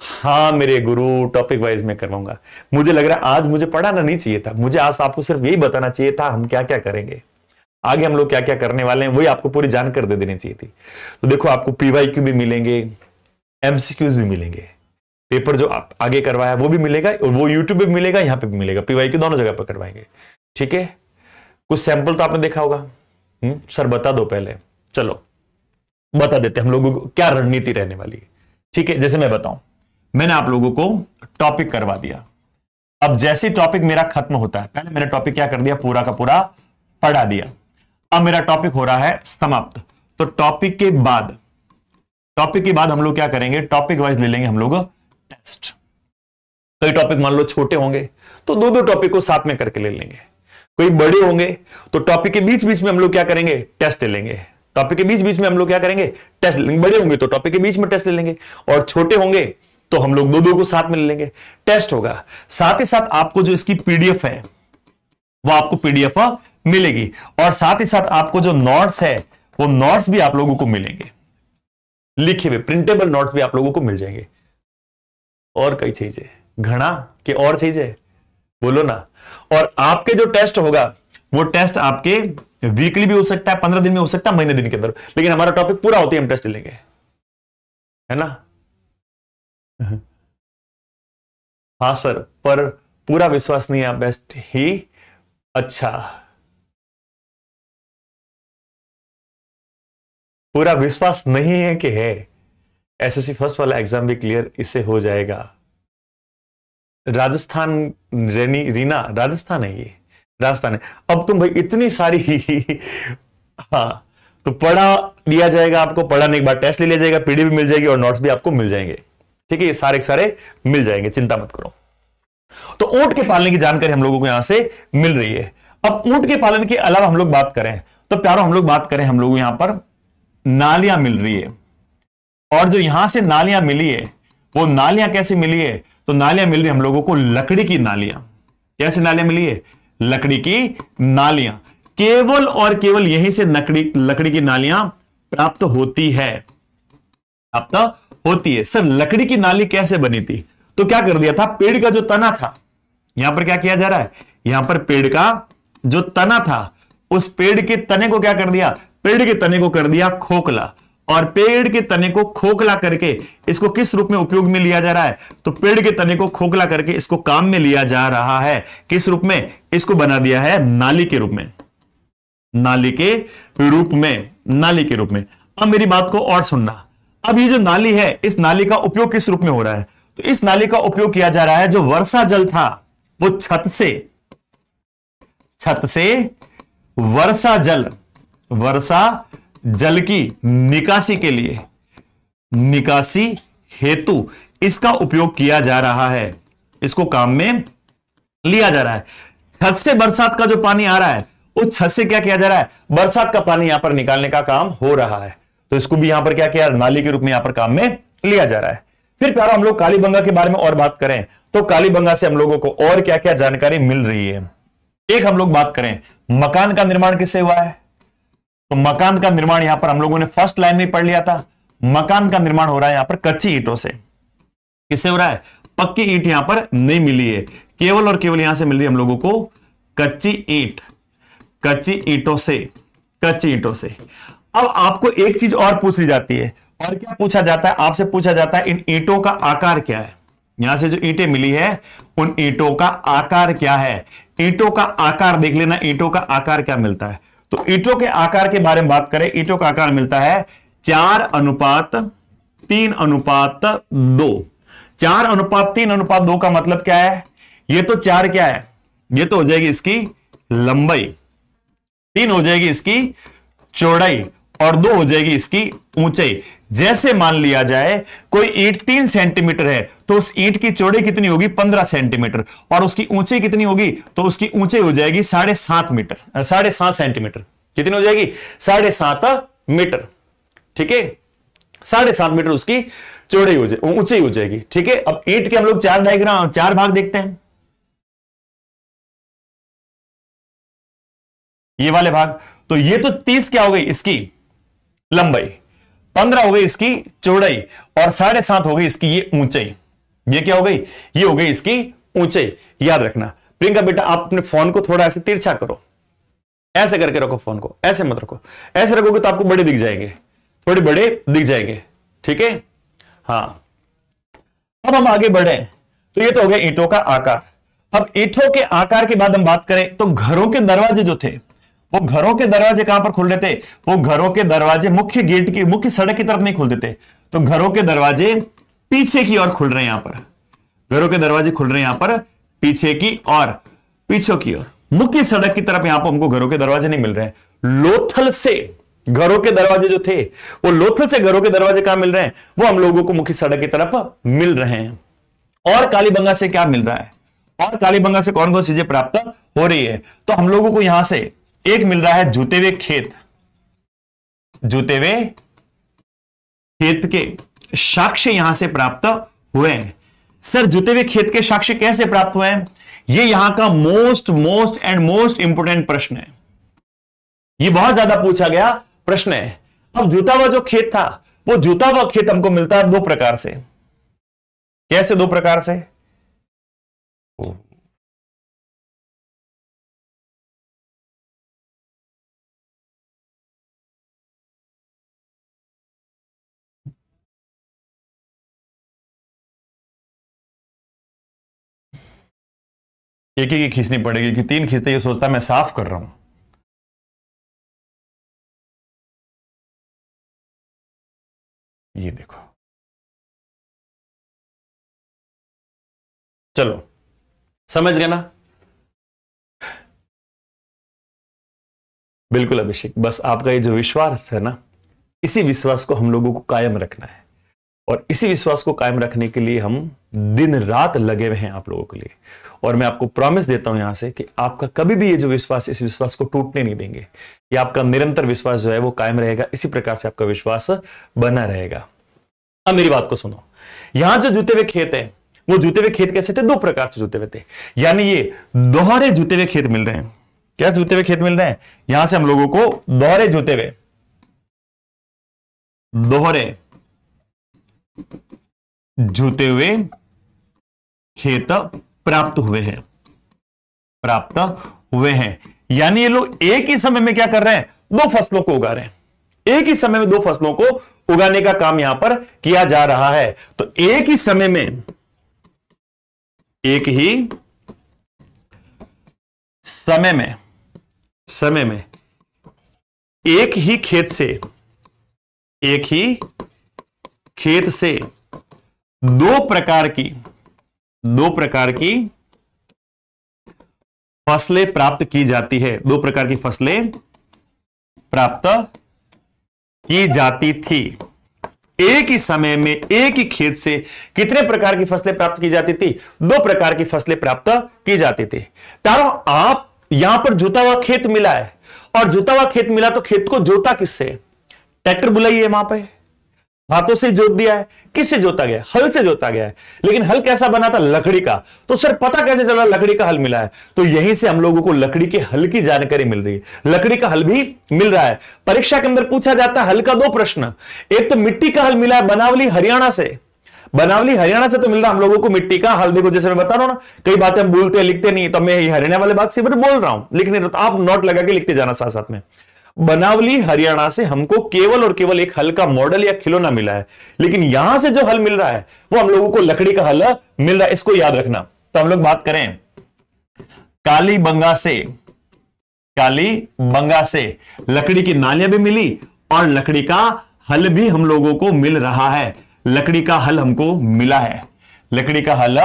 हाँ मेरे गुरु टॉपिक वाइज में करवाऊँगा। मुझे लग रहा है आज मुझे पढ़ाना नहीं चाहिए था। मुझे आज आपको सिर्फ़ यही बताना चाहिए था, हम क्या क्या करेंगे। आगे हम लोग क्या क्या करने वाले हैं, वही आपको पूरी जानकारी दे देनी चाहिए थी। तो देखो, आपको पीवाईक्यू भी मिलेंगे एमसीक्यूज भी मिलेंगे। पेपर जो आप आगे करवाया, वो भी मिलेगा और वो यूट्यूब भी मिलेगा, यहाँ पे भी मिलेगा। पीवाईक्यू दोनों जगह पर करवाएँगे। ठीक है? कुछ सैंपल तो आपने देखा होगा। हम्म सर बता दो पहले। चलो, बता देते हम लोगों को क्या रणनीति रहने वाली है। ठीक है? जैसे मैं बताऊँ। मैंने आप लोगों को टॉपिक करवा दिया। अब जैसे टॉपिक मेरा खत्म होता है, पहले मैंने टॉपिक क्या कर दिया? पूरा का पूरा पढ़ा दिया। अब मेरा टॉपिक हो रहा है समाप्त। तो टॉपिक के बाद टॉपिक के बाद हम लोग क्या करेंगे? टॉपिक वाइज ले लेंगे हम लोग टेस्ट कई टॉपिक मान लो छोटे होंगे तो दो दो टॉपिक को साथ में करके ले लेंगे। कोई बड़े होंगे तो टॉपिक के बीच बीच में हम लोग क्या करेंगे? टेस्ट ले लेंगे। टॉपिक के बीच बीच में हम लोग क्या करेंगे? टेस्ट बड़े होंगे तो टॉपिक के बीच में टेस्ट ले लेंगे। और छोटे होंगे तो हम लोग दो दो को साथ में लेंगे। टेस्ट होगा। साथ ही साथ आपको जो इसकी पीडीएफ है, वो आपको पीडीएफ मिलेगी। और साथ ही साथ आपको जो नोट्स है, वो नोट्स भी आप लोगों को मिलेंगे। लिखे हुए प्रिंटेबल नोट्स भी आप लोगों को मिल जाएँगे। और कई चीज़ें। घना के और चीज़ें। बोलो ना। और आपके जो टेस्ट होगा, वो टेस्ट आपके वीकली भी हो सकता है, पंद्रह दिन में हो सकता है, महीने दिन के अंदर। लेकिन हमारा टॉपिक पूरा होती हम टेस्ट लेंगे। है ना? हाँ सर, पर पूरा विश्वास नहीं है बेस्ट ही अच्छा। पूरा विश्वास नहीं है कि है। एसएससी फ़र्स्ट वाला एग्ज़ाम भी क्लियर इससे हो जाएगा। राजस्थान रेनी, रीना, राजस्थान है ये। राजस्थान है। अब तुम भाई इतनी सारी हाँ तो पढ़ा लिया जाएगा आपको पढ़ाने के बाद टेस्ट ले लिया जाएगा, पीडी भी मिल जाएगी और नोट्स भी आपको मिल जाएँगे। ठीक है, ये सारे सारे मिल जाएँगे, चिंता मत करो। तो ऊँट के पालने की जानकारी हम लोगों को यहाँ से मिल रही है। अब ऊँट के पालन के अलावा हम लोग बात करें तो प्यारो हम लोग बात करें, हम लोग यहाँ पर नालियाँ मिल रही है। और जो यहाँ से नालियाँ मिली है, वो नालियाँ कैसे मिली है? तो नालियाँ मिल रही हम लोगों को लकड़ी की नालियाँ। कैसे नालियाँ मिली है? लकड़ी की नालियाँ। केवल और केवल यहीं से लकड़ी लकड़ी की नालियाँ प्राप्त होती है। प्राप्त होती है। सर लकड़ी की नाली कैसे बनी थी? तो क्या कर दिया था? पेड़ का जो तना था, यहाँ पर क्या किया जा रहा है? यहाँ पर पेड़ का जो तना था, उस पेड़ के तने को क्या कर दिया? पेड़ के तने को कर दिया खोखला। और पेड़ के तने को खोखला करके इसको किस रूप में उपयोग में लिया जा रहा है? तो पेड़ के तने को खोखला करके इसको काम में लिया जा रहा है। किस रूप में? इसको बना दिया है नाली के रूप में। नाली के रूप में, नाली के रूप में। अब मेरी बात को और सुनना। अब ये जो नाली है, इस नाली का उपयोग किस रूप में हो रहा है? तो इस नाली का उपयोग किया जा रहा है, जो वर्षा जल था, वो छत से छत से वर्षा जल वर्षा जल की निकासी के लिए, निकासी हेतु इसका उपयोग किया जा रहा है। इसको काम में लिया जा रहा है। छत से बरसात का जो पानी आ रहा है उस छत से क्या किया जा रहा है? बरसात का पानी यहाँ पर निकालने का काम हो रहा है। तो इसको भी यहाँ पर क्या किया, नाली के रूप में यहाँ पर काम में लिया जा रहा है। फिर प्यारो, हम लोग कालीबंगा के बारे में और बात करें तो कालीबंगा से हम लोगों को और क्या क्या जानकारी मिल रही है। एक हम लोग बात करें, मकान का निर्माण किससे हुआ है? तो मकान का निर्माण यहाँ पर हम लोगों ने फ़र्स्ट लाइन में पढ़ लिया था, मकान का निर्माण हो रहा है यहाँ पर कच्ची ईटों से। किससे हो रहा है? पक्की ईट यहाँ पर नहीं मिली है, केवल और केवल यहाँ से मिल रही है हम लोगों को कच्ची ईट, कच्ची ईटों से, कच्ची ईटों से। अब आपको एक चीज़ और पूछ ली जाती है। और क्या पूछा जाता है? आपसे पूछा जाता है, इन ईटों का आकार क्या है? यहाँ से जो ईंटें मिली है, उन ईटों का आकार क्या है? ईटों का आकार देख लेना, ईटों का आकार क्या मिलता है? तो ईटों के आकार के बारे में बात करें, ईटों का आकार मिलता है चार अनुपात तीन अनुपात दो। चार अनुपात तीन अनुपात दो का मतलब क्या है? ये तो चार क्या है? ये तो हो जाएगी इसकी लंबाई। तीन हो जाएगी इसकी चौड़ाई। और दो हो जाएगी इसकी ऊंचाई। जैसे मान लिया जाए, कोई ईट तीन सेंटीमीटर है तो उस ईट की चौड़ाई कितनी होगी? पंद्रह सेंटीमीटर। और उसकी ऊंचाई कितनी होगी? तो उसकी ऊंचाई हो जाएगी साढ़े सात मीटर साढ़े सात सेंटीमीटर। कितनी हो जाएगी? साढ़े सात मीटर। ठीक है? साढ़े सात मीटर उसकी चौड़ाई हो जाए, ऊंचाई हो जाएगी। ठीक है? अब ईट के हम लोग चार डायग्राम चार भाग देखते हैं। ये वाले भाग तो ये तो तीस क्या हो गई इसकी? लंबाई। पंद्रह हो गई इसकी चौड़ाई और साढ़े सात हो गई इसकी ये ऊंचाई। ये क्या हो गई? ये हो गई इसकी ऊंचाई। याद रखना, प्रियंका बेटा, आप अपने फ़ोन को थोड़ा ऐसे तिरछा करो। ऐसे करके रखो फ़ोन को, ऐसे मत रखो। ऐसे रखोगे तो आपको बड़े दिख जाएँगे। थोड़े बड़े दिख जाएँगे। ठीक है? हाँ। अब हम आगे बढ़े। तो ये तो हो गया ईंटों का आकार। अब ईंटों के आकार के बाद हम बात करें तो घरों के दरवाजे जो थे वो घरों के दरवाजे कहाँ पर खुल रहे थे? वो घरों के दरवाजे मुख्य गेट की, मुख्य सड़क की तरफ़ नहीं खुलते थे तो घरों के दरवाजे पीछे की ओर खुल रहे हैं यहाँ पर। घरों के दरवाजे खुल रहे हैं यहाँ पर, पीछे की और पीछे की ओर। मुख्य सड़क की तरफ़ यहाँ पर हमको घरों के दरवाजे नहीं मिल रहे हैं। लोथल से घरों के दरवाजे जो थे, वो लोथल से घरों के दरवाजे कहाँ मिल रहे हैं? वो हम लोगों को मुख्य सड़क की तरफ़ मिल रहे हैं। और कालीबंगा से क्या मिल रहा है? और कालीबंगा से कौन कौन चीज़ें प्राप्त हो रही है? तो हम लोगों को यहाँ से एक मिल रहा है जूते हुए खेत। जूते हुए खेत के साक्ष्य यहाँ से प्राप्त हुए हैं। सर, जूते हुए खेत के साक्ष्य कैसे प्राप्त हुए हैं? ये यहाँ का most most and most important प्रश्न है। ये बहुत ज़्यादा पूछा गया प्रश्न है। अब जूता हुआ जो खेत था, वो जूता हुआ खेत हमको मिलता है दो प्रकार से। कैसे दो प्रकार से? एक एक खींचनी पड़ेगी क्योंकि तीन खींचते ये सोचता मैं साफ़ कर रहा हूँ। ये देखो। चलो, समझ गए ना? बिल्कुल अभिषेक, बस आपका ये जो विश्वास है ना, इसी विश्वास को हम लोगों को कायम रखना है। और इसी विश्वास को कायम रखने के लिए हम दिन रात लगे हुए हैं आप लोगों के लिए। और मैं आपको प्रॉमिस देता हूँ यहाँ से कि आपका कभी भी ये जो विश्वास, इस विश्वास को टूटने नहीं देंगे। ये आपका निरंतर विश्वास जो है वो कायम रहेगा, इसी प्रकार से आपका विश्वास बना रहेगा। अब मेरी बात को सुनो। यहाँ जो जूते हुए खेत है, वो जूते हुए खेत कैसे थे? दो प्रकार से जूते हुए थे। यानी ये दोहरे जूते हुए खेत मिल रहे हैं। क्या जूते हुए खेत मिल रहे हैं? यहाँ से हम लोगों को दोहरे जूते हुए, दोहरे जूते हुए खेत प्राप्त हुए हैं। प्राप्त हुए हैं। यानी ये लोग एक ही समय में क्या कर रहे हैं? दो फ़सलों को उगा रहे हैं। एक ही समय में दो फ़सलों को उगाने का काम यहाँ पर किया जा रहा है। तो एक ही समय में, एक ही समय में समय में, एक ही खेत से, एक ही खेत से दो प्रकार की, दो प्रकार की फ़सलें प्राप्त की जाती है। दो प्रकार की फ़सलें प्राप्त की जाती थी। एक ही समय में, एक ही खेत से कितने प्रकार की फ़सलें प्राप्त की जाती थी? दो प्रकार की फ़सलें प्राप्त की जाती थी। तारो, आप यहाँ पर जुता हुआ खेत मिला है। और जुता हुआ खेत मिला तो खेत को जोता किससे? ट्रैक्टर बुलाइए वहाँ पे। हाथों से जोत दिया है, किससे जोता गया हल से जोता गया है। लेकिन हल कैसा बना था? लकड़ी का। तो सर पता कैसे चला लकड़ी का हल मिला है? तो यहीं से हम लोगों को लकड़ी के हल की जानकारी मिल रही है। लकड़ी का हल भी मिल रहा है। परीक्षा के अंदर पूछा जाता है, हल का दो प्रश्न। एक तो मिट्टी का हल मिला है बनावली, हरियाणा से। बनावली, हरियाणा से तो मिल रहा हम लोगों को मिट्टी का हल। देखो, जैसे मैं बता रहा हूँ ना, कई बातें हम बोलते हैं, लिखते नहीं तो मैं हरियाणा वाले बात सिर्फ़ बोल रहा हूँ। लिखने तो आप नोट लगा के लिखते जाना साथ साथ में। बनावली हरियाणा से हमको केवल और केवल एक हल का मॉडल या खिलौना मिला है। लेकिन यहाँ से जो हल मिल रहा है, वो हम लोगों को लकड़ी का हल मिल रहा है, इसको याद रखना। तो हम लोग बात करें। काली बंगा से, काली बंगा से लकड़ी की नालियाँ भी मिली और लकड़ी का हल भी हम लोगों को मिल रहा है। लकड़ी का हल हमको मिला है। लकड़ी का हल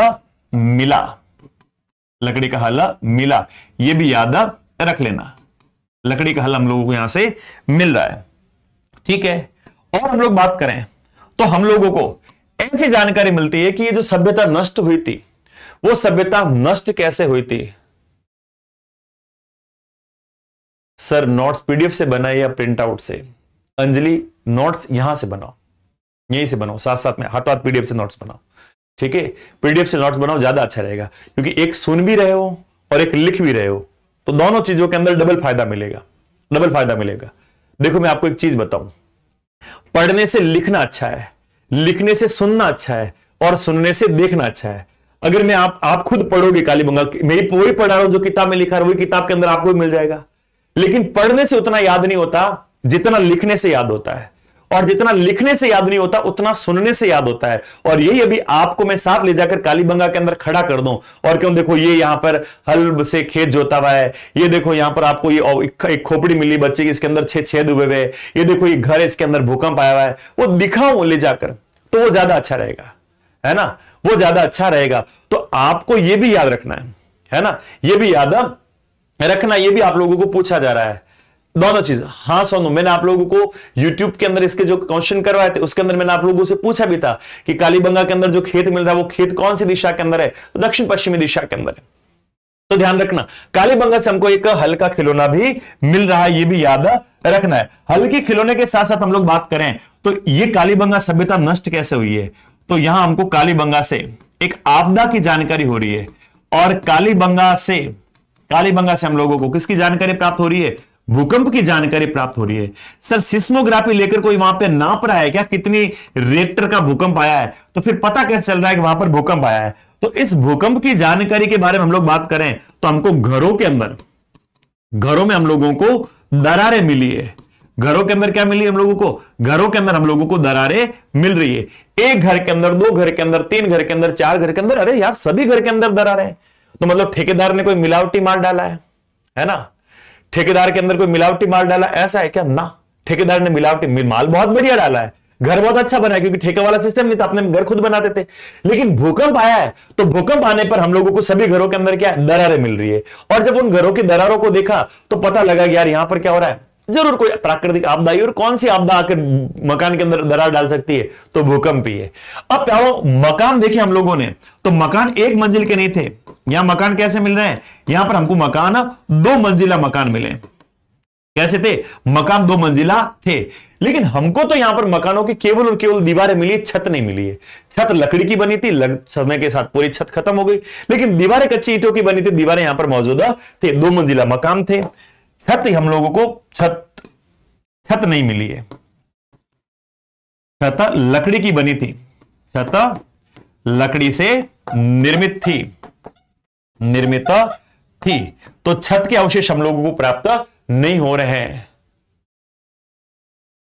मिला। लकड़ी का हल मिला। यह भी याद रख लेना। लकड़ी का हल हम लोगों को यहाँ से मिल रहा है। ठीक है? और हम लोग बात करें तो हम लोगों को ऐसी जानकारी मिलती है कि ये जो सभ्यता नष्ट हुई थी, वो सभ्यता नष्ट कैसे हुई थी? सर, नोट्स पीडीएफ से बनाए या प्रिंट आउट से? अंजलि, नोट्स यहाँ से बनाओ। यहीं से बनाओ साथ साथ में हाथों हाथ पीडीएफ से नोट्स बनाओ। ठीक है? पीडीएफ से नोट्स बनाओ, ज़्यादा अच्छा रहेगा, क्योंकि एक सुन भी रहे हो और एक लिख भी रहे हो। तो दोनों चीज़ों के अंदर डबल फ़ायदा मिलेगा। डबल फ़ायदा मिलेगा। देखो, मैं आपको एक चीज़ बताऊँ। पढ़ने से लिखना अच्छा है, लिखने से सुनना अच्छा है, और सुनने से देखना अच्छा है। अगर मैं आप आप खुद पढ़ोगे काली बंगाल मैं वही पढ़ा रहा हूँ जो किताब में लिखा है, वही किताब के अंदर आपको मिल जाएगा। लेकिन पढ़ने से उतना याद नहीं होता जितना लिखने से याद होता है। और जितना लिखने से याद नहीं होता, उतना सुनने से याद होता है। और यही अभी आपको मैं साथ ले जाकर कालीबंगा के अंदर खड़ा कर दूँ। और क्यों? देखो, ये यहाँ पर हल से खेत जोता हुआ है। ये देखो, यहाँ पर आपको ये एक खोपड़ी मिली बच्चे की, इसके अंदर छह छेद हुए हुए ये देखो, ये घर इसके अंदर भूकंप आया हुआ है। वो दिखाओ ले जाकर तो वो ज़्यादा अच्छा रहेगा। है ना? वो ज़्यादा अच्छा रहेगा। तो आपको ये भी याद रखना है। है ना? ये भी याद रखना। ये भी आप लोगों को पूछा जा रहा है। दोनों चीज़। हाँ सोनू मैंने आप लोगों को YouTube के अंदर इसके जो क्वेश्चन करवाए थे, उसके अंदर मैंने आप लोगों से पूछा भी था कि कालीबंगा के अंदर जो खेत मिल रहा है, वो खेत कौन सी दिशा के अंदर है? तो दक्षिण पश्चिमी दिशा के अंदर है। तो ध्यान रखना, कालीबंगा से हमको एक हल्का खिलौना भी मिल रहा है, ये भी याद रखना है। हल्की खिलौने के साथ साथ हम लोग बात करें तो ये कालीबंगा सभ्यता नष्ट कैसे हुई है? तो यहाँ हमको कालीबंगा से एक आपदा की जानकारी हो रही है। और कालीबंगा से कालीबंगा से हम लोगों को किसकी जानकारी प्राप्त हो रही है? भूकंप की जानकारी प्राप्त हो रही है। सर, सिस्मोग्राफी लेकर कोई वहाँ पे नाप रहा है क्या? कितनी रेक्टर का भूकंप आया है? तो फिर पता कैसे चल रहा है कि वहाँ पर भूकंप आया है? तो इस भूकंप की जानकारी के बारे में हम लोग बात करें तो हमको घरों के अंदर, घरों में हम लोगों को दरारें मिली है। घरों के अंदर क्या मिली हम लोगों को? घरों के अंदर हम लोगों को दरारें मिल रही है। एक घर के अंदर, दो घर के अंदर, तीन घर के अंदर, चार घर के अंदर, अरे यार, सभी घर के अंदर दरारें तो मतलब ठेकेदार ने कोई मिलावटी माल डाला है है ना? ठेकेदार के अंदर कोई मिलावटी माल डाला, ऐसा है क्या? ना। ठेकेदार ने मिलावटी माल बहुत बढ़िया डाला है। घर बहुत अच्छा बना है, क्योंकि ठेका वाला सिस्टम नहीं था, अपने घर खुद बनाते थे। लेकिन भूकंप आया है तो भूकंप आने पर हम लोगों को सभी घरों के अंदर क्या दरारें मिल रही है। और जब उन घरों की दरारों को देखा तो पता लगा यार, यहाँ पर क्या हो रहा है? ज़रूर कोई प्राकृतिक आपदा आई, और कौन सी आपदा आकर मकान के अंदर दरार डाल सकती है? तो भूकंप ही है। अब प्यारो मकान देखे हम लोगों ने तो मकान एक मंजिल के नहीं थे। यहाँ मकान कैसे मिल रहे हैं? यहाँ पर हमको मकान दो मंजिला मकान मिले। कैसे थे? मकान दो मंजिला थे। लेकिन हमको तो यहाँ पर मकानों की केवल और केवल दीवारें मिली छत नहीं मिली है। छत लकड़ी की बनी थी लग, समय के साथ पूरी छत खत्म हो गई। लेकिन दीवारें कच्ची ईटों की बनी थी दीवारें यहाँ पर मौजूद थे। दो मंजिला मकान थे। छत हम लोगों को छत छत नहीं मिली है। छत लकड़ी की बनी थी। छत लकड़ी से निर्मित थी। निर्मित थी। तो छत के अवशेष हम लोगों को प्राप्त नहीं हो रहे हैं।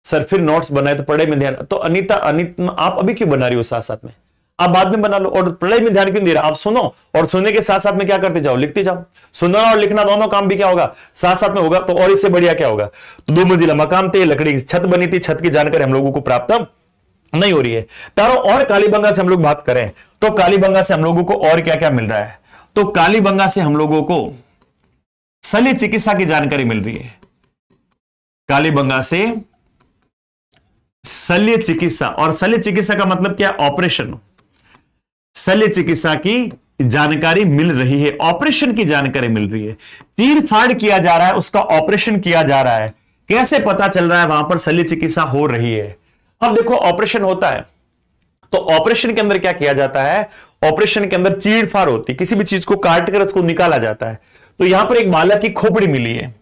सर, फिर नोट्स बनाए तो पढ़ाई में ध्यान तो अनिता, अनित, आप अभी क्यों बना रही हो साथ साथ में? आप बाद में बना लो और पढ़ाई में ध्यान क्यों दे रहे आप सुनो और सुनने के साथ साथ में क्या करते जाओ? लिखते जाओ। सुनना और लिखना दोनों काम भी क्या होगा? साथ साथ में होगा तो और इससे बढ़िया क्या होगा? तो दो मंजिला मकान थे, लकड़ी की छत बनी थी, छत की जानकारी हम लोगों को प्राप्त नहीं हो रही है। तारो और कालीबंगा से हम लोग बात करें। तो कालीबंगा से हम लोगों को और क्या क्या मिल रहा है? तो कालीबंगा से हम लोगों को शल्य चिकित्सा की जानकारी मिल रही है। कालीबंगा से शल्य चिकित्सा, और शल्य चिकित्सा का मतलब क्या ऑपरेशन। शल्य चिकित्सा की जानकारी मिल रही है, ऑपरेशन की जानकारी मिल रही है। तीर फाड़ किया जा रहा है, उसका ऑपरेशन किया जा रहा है। कैसे पता चल रहा है वहाँ पर शल्य चिकित्सा हो रही है? अब देखो, ऑपरेशन होता है। तो ऑपरेशन के अंदर क्या किया जाता है? ऑपरेशन के अंदर चीड़ फाड़ होती है, किसी भी चीज़ को काट कर उसको निकाला जाता है। तो यहाँ पर एक बालक की खोपड़ी मिली है।